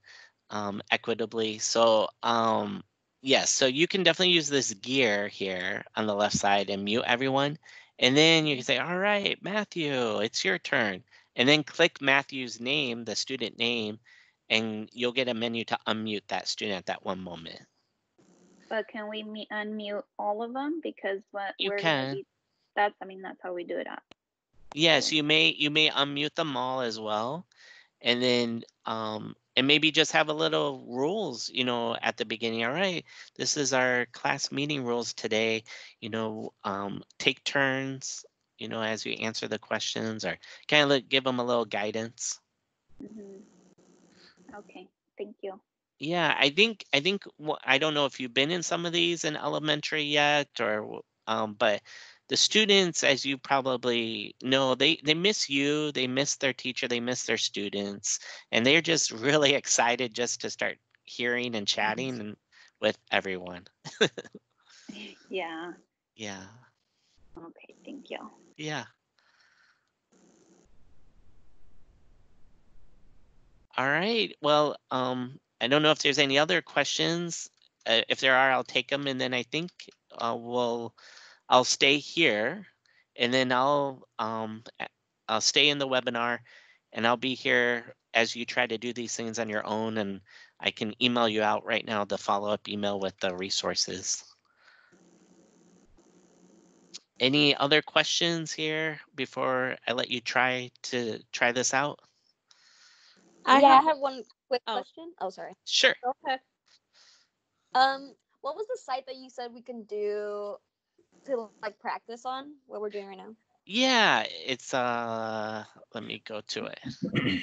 um, equitably. So, um, yes, so you can definitely use this gear here on the left side and mute everyone. And then you can say, all right, Matthew, it's your turn. And then click Matthew's name, the student name, and you'll get a menu to unmute that student at that one moment. But can we me- unmute all of them? Because what You we're can. be, that's, I mean, that's how we do it. At. Yes, you may you may unmute them all as well, and then um and maybe just have a little rules, you know, at the beginning. All right, this is our class meeting rules today. You know, um, take turns, you know, as you answer the questions, or kind of give them a little guidance. hmm Okay, thank you. Yeah, I think I think I don't know if you've been in some of these in elementary yet, or um, but the students, as you probably know, they they miss you, they miss their teacher, they miss their students, and they're just really excited just to start hearing and chatting and with everyone. Yeah. Yeah, Okay, thank you. yeah. All right. Well, um, I don't know if there's any other questions. Uh, if there are, I'll take them, and then I think uh, we'll I'll stay here, and then I'll um I'll stay in the webinar, and I'll be here as you try to do these things on your own, and I can email you out right now the follow up email with the resources. Any other questions here before I let you try to try this out? I yeah, I have have one quick Oh. question. Oh, sorry. Sure. Go ahead. Um, what was the site that you said we can do to like practice on? What we're doing right now? Yeah, it's uh let me go to it.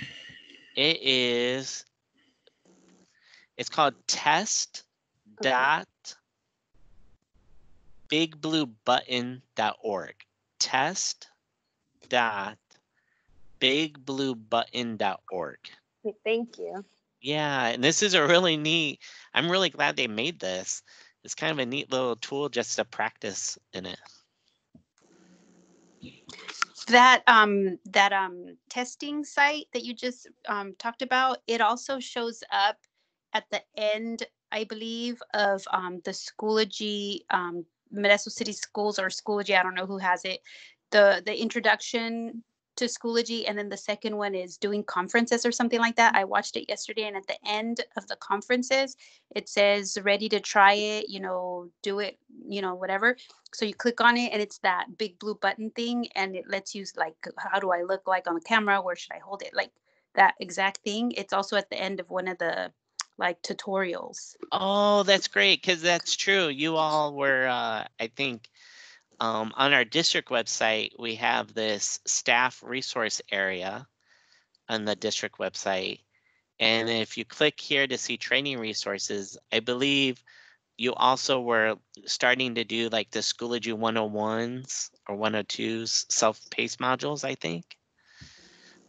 It is it's called test Okay. dot bigbluebutton.org. Test dot bigbluebutton.org. Okay, Thank you. Yeah, and this is a really neat. I'm really glad they made this. It's kind of a neat little tool just to practice in it. That um that um testing site that you just um talked about, it also shows up at the end, I believe, of um the Schoology um Modesto City Schools or Schoology, I don't know who has it. The the introduction to Schoology and then the second one is doing conferences or something like that. I watched it yesterday and at the end of the conferences it says ready to try it, you know, do it, you know, whatever. So you click on it and it's that big blue button thing and it lets you like how do I look like on the camera? Where should I hold it? Like that exact thing. It's also at the end of one of the like tutorials. Oh, that's great because that's true. You all were, uh, I think, um, on our district website, we have this staff resource area on the district website. And if you click here to see training resources, I believe you also were starting to do like the Schoology 101s or 102s self-paced modules, I think.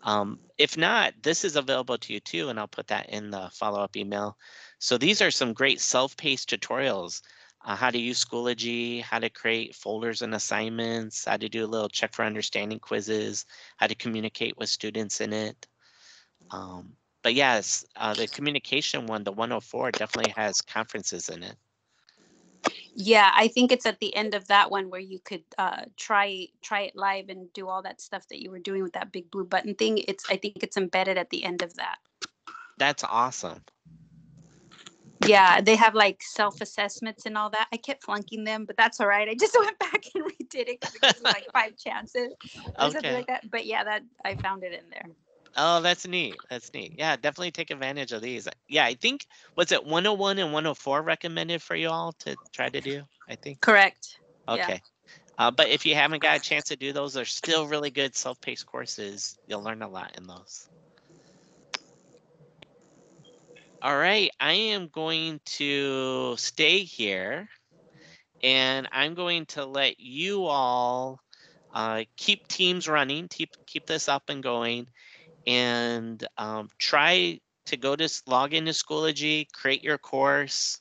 Um, if not, this is available to you too, and I'll put that in the follow-up email. So these are some great self-paced tutorials. Uh, how to use Schoology, how to create folders and assignments, how to do a little check for understanding quizzes, how to communicate with students in it. Um, but yes, uh, the communication one, the 104, definitely has conferences in it. Yeah, I think it's at the end of that one where you could uh, try try it live and do all that stuff that you were doing with that big blue button thing. It's I think it's embedded at the end of that. That's awesome. Yeah, they have like self assessments and all that. I kept flunking them, but that's all right. I just went back and redid it because it like five chances or something Okay. like that. But yeah, that I found it in there. Oh, that's neat. That's neat. Yeah, definitely take advantage of these. Yeah, I think was it 101 and 104 recommended for you all to try to do? I think. Correct. Yeah. Okay. Uh, but if you haven't got a chance to do those, they're still really good self-paced courses. You'll learn a lot in those. All right, I am going to stay here and I'm going to let you all uh, keep teams running, keep keep this up and going, and um, try to go to log into Schoology, create your course,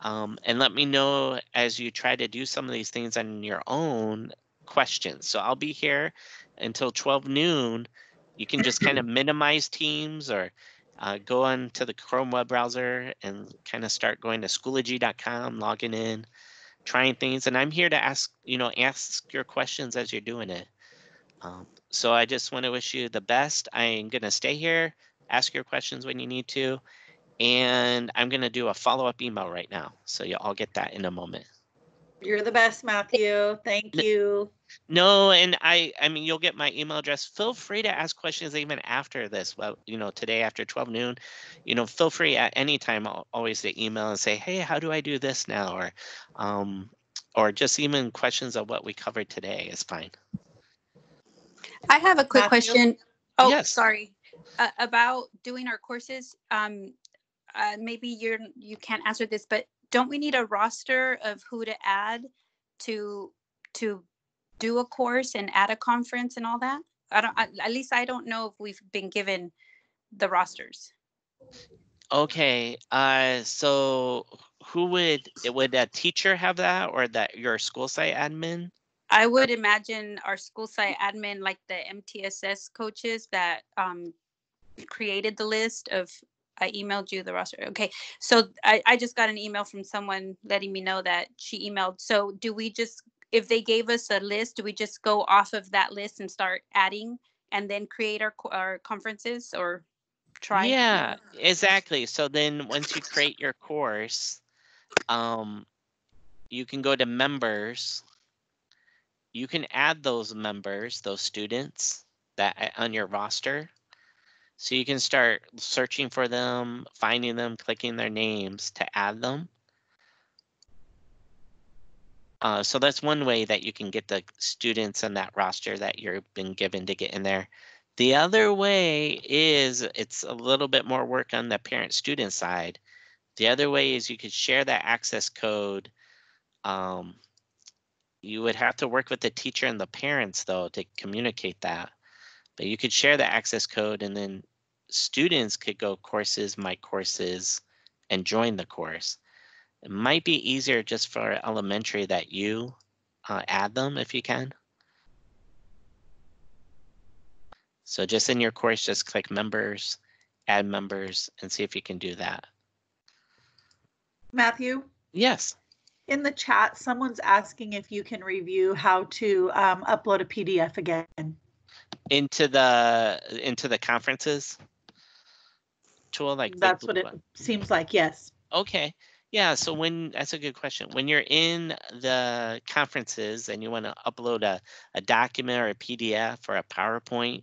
um, and let me know as you try to do some of these things on your own questions. So I'll be here until 12 noon. You can just kind of minimize Teams or uh, go on to the Chrome web browser and kind of start going to schoology.com, logging in, trying things. And I'm here to ask, you know, ask your questions as you're doing it. Um, so I just want to wish you the best. I'm going to stay here, ask your questions when you need to. And I'm going to do a follow up email right now. So you'll all get that in a moment. You're the best, Matthew. Thank you. No, and I I mean you'll get my email address. Feel free to ask questions even after this. Well, you know, today after 12 noon, you know, feel free at any time al- always to email and say, "Hey, how do I do this now?" or um or just even questions of what we covered today is fine. I have a quick Matthew? question. Oh, Yes. sorry. Uh, about doing our courses. Um, uh, maybe you're you can't answer this, but don't we need a roster of who to add to to do a course and add a conference and all that? I don't. I, at least I don't know if we've been given the rosters. Okay. Uh so who would would a teacher have that or that your school site admin? I would imagine our school site admin, like the MTSS coaches that um, created the list of, I emailed you the roster. Okay, so I, I just got an email from someone letting me know that she emailed. So do we just, if they gave us a list, do we just go off of that list and start adding and then create our, our conferences or try? Yeah, exactly. So then once you create your course, um, you can go to members. You can add those members, those students that on your roster. So you can start searching for them, finding them, clicking their names to add them. Uh, so that's one way that you can get the students on that roster that you've been given to get in there. The other way is it's a little bit more work on the parent student side. The other way is you could share that access code. Um, you would have to work with the teacher and the parents though to communicate that. But you could share the access code and then students could go courses, my courses, and join the course. It might be easier just for elementary that you uh, add them if you can. So just in your course, just click members, add members, and see if you can do that. Matthew, Yes. in the chat, someone's asking if you can review how to um, upload a PDF again. Into the into the conferences tool like That's what it seems like. Yes. Okay. Yeah, so when that's a good question. When you're in the conferences and you want to upload a, a document or a PDF or a PowerPoint,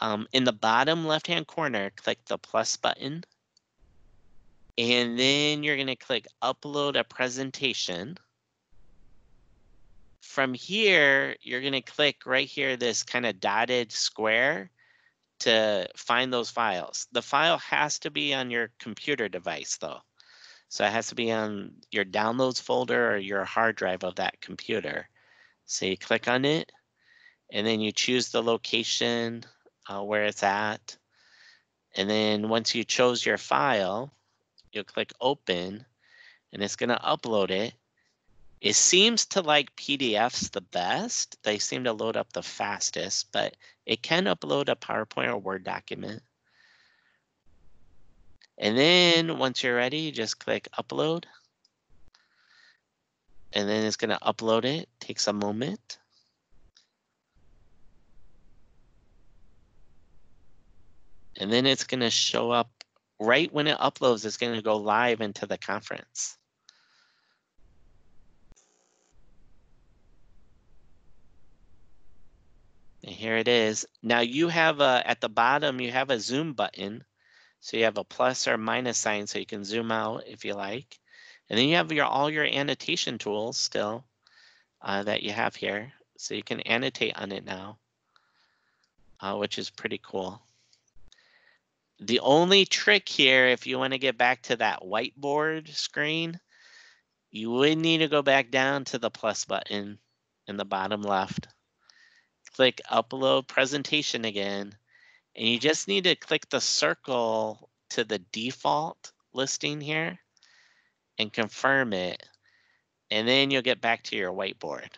um, in the bottom left hand corner, click the plus button. And then you're going to click upload a presentation. From here, you're going to click right here, this kind of dotted square to find those files. The file has to be on your computer device though. So it has to be on your downloads folder or your hard drive of that computer. So you click on it and then you choose the location uh, where it's at. And then once you chose your file, you'll click open and it's going to upload it. It seems to like PDFs the best. They seem to load up the fastest, but it can upload a PowerPoint or Word document. And then once you're ready, you just click upload. And then it's going to upload it. Takes a moment. And then it's going to show up right when it uploads, it's going to go live into the conference. And here it is. Now you have a, at the bottom, you have a zoom button. So you have a plus or minus sign so you can zoom out if you like. And then you have your all your annotation tools still uh, that you have here. So you can annotate on it now, uh, which is pretty cool. The only trick here, if you want to get back to that whiteboard screen, you would need to go back down to the plus button in the bottom left. Click upload presentation again, and you just need to click the circle to the default listing here and confirm it. And then you'll get back to your whiteboard.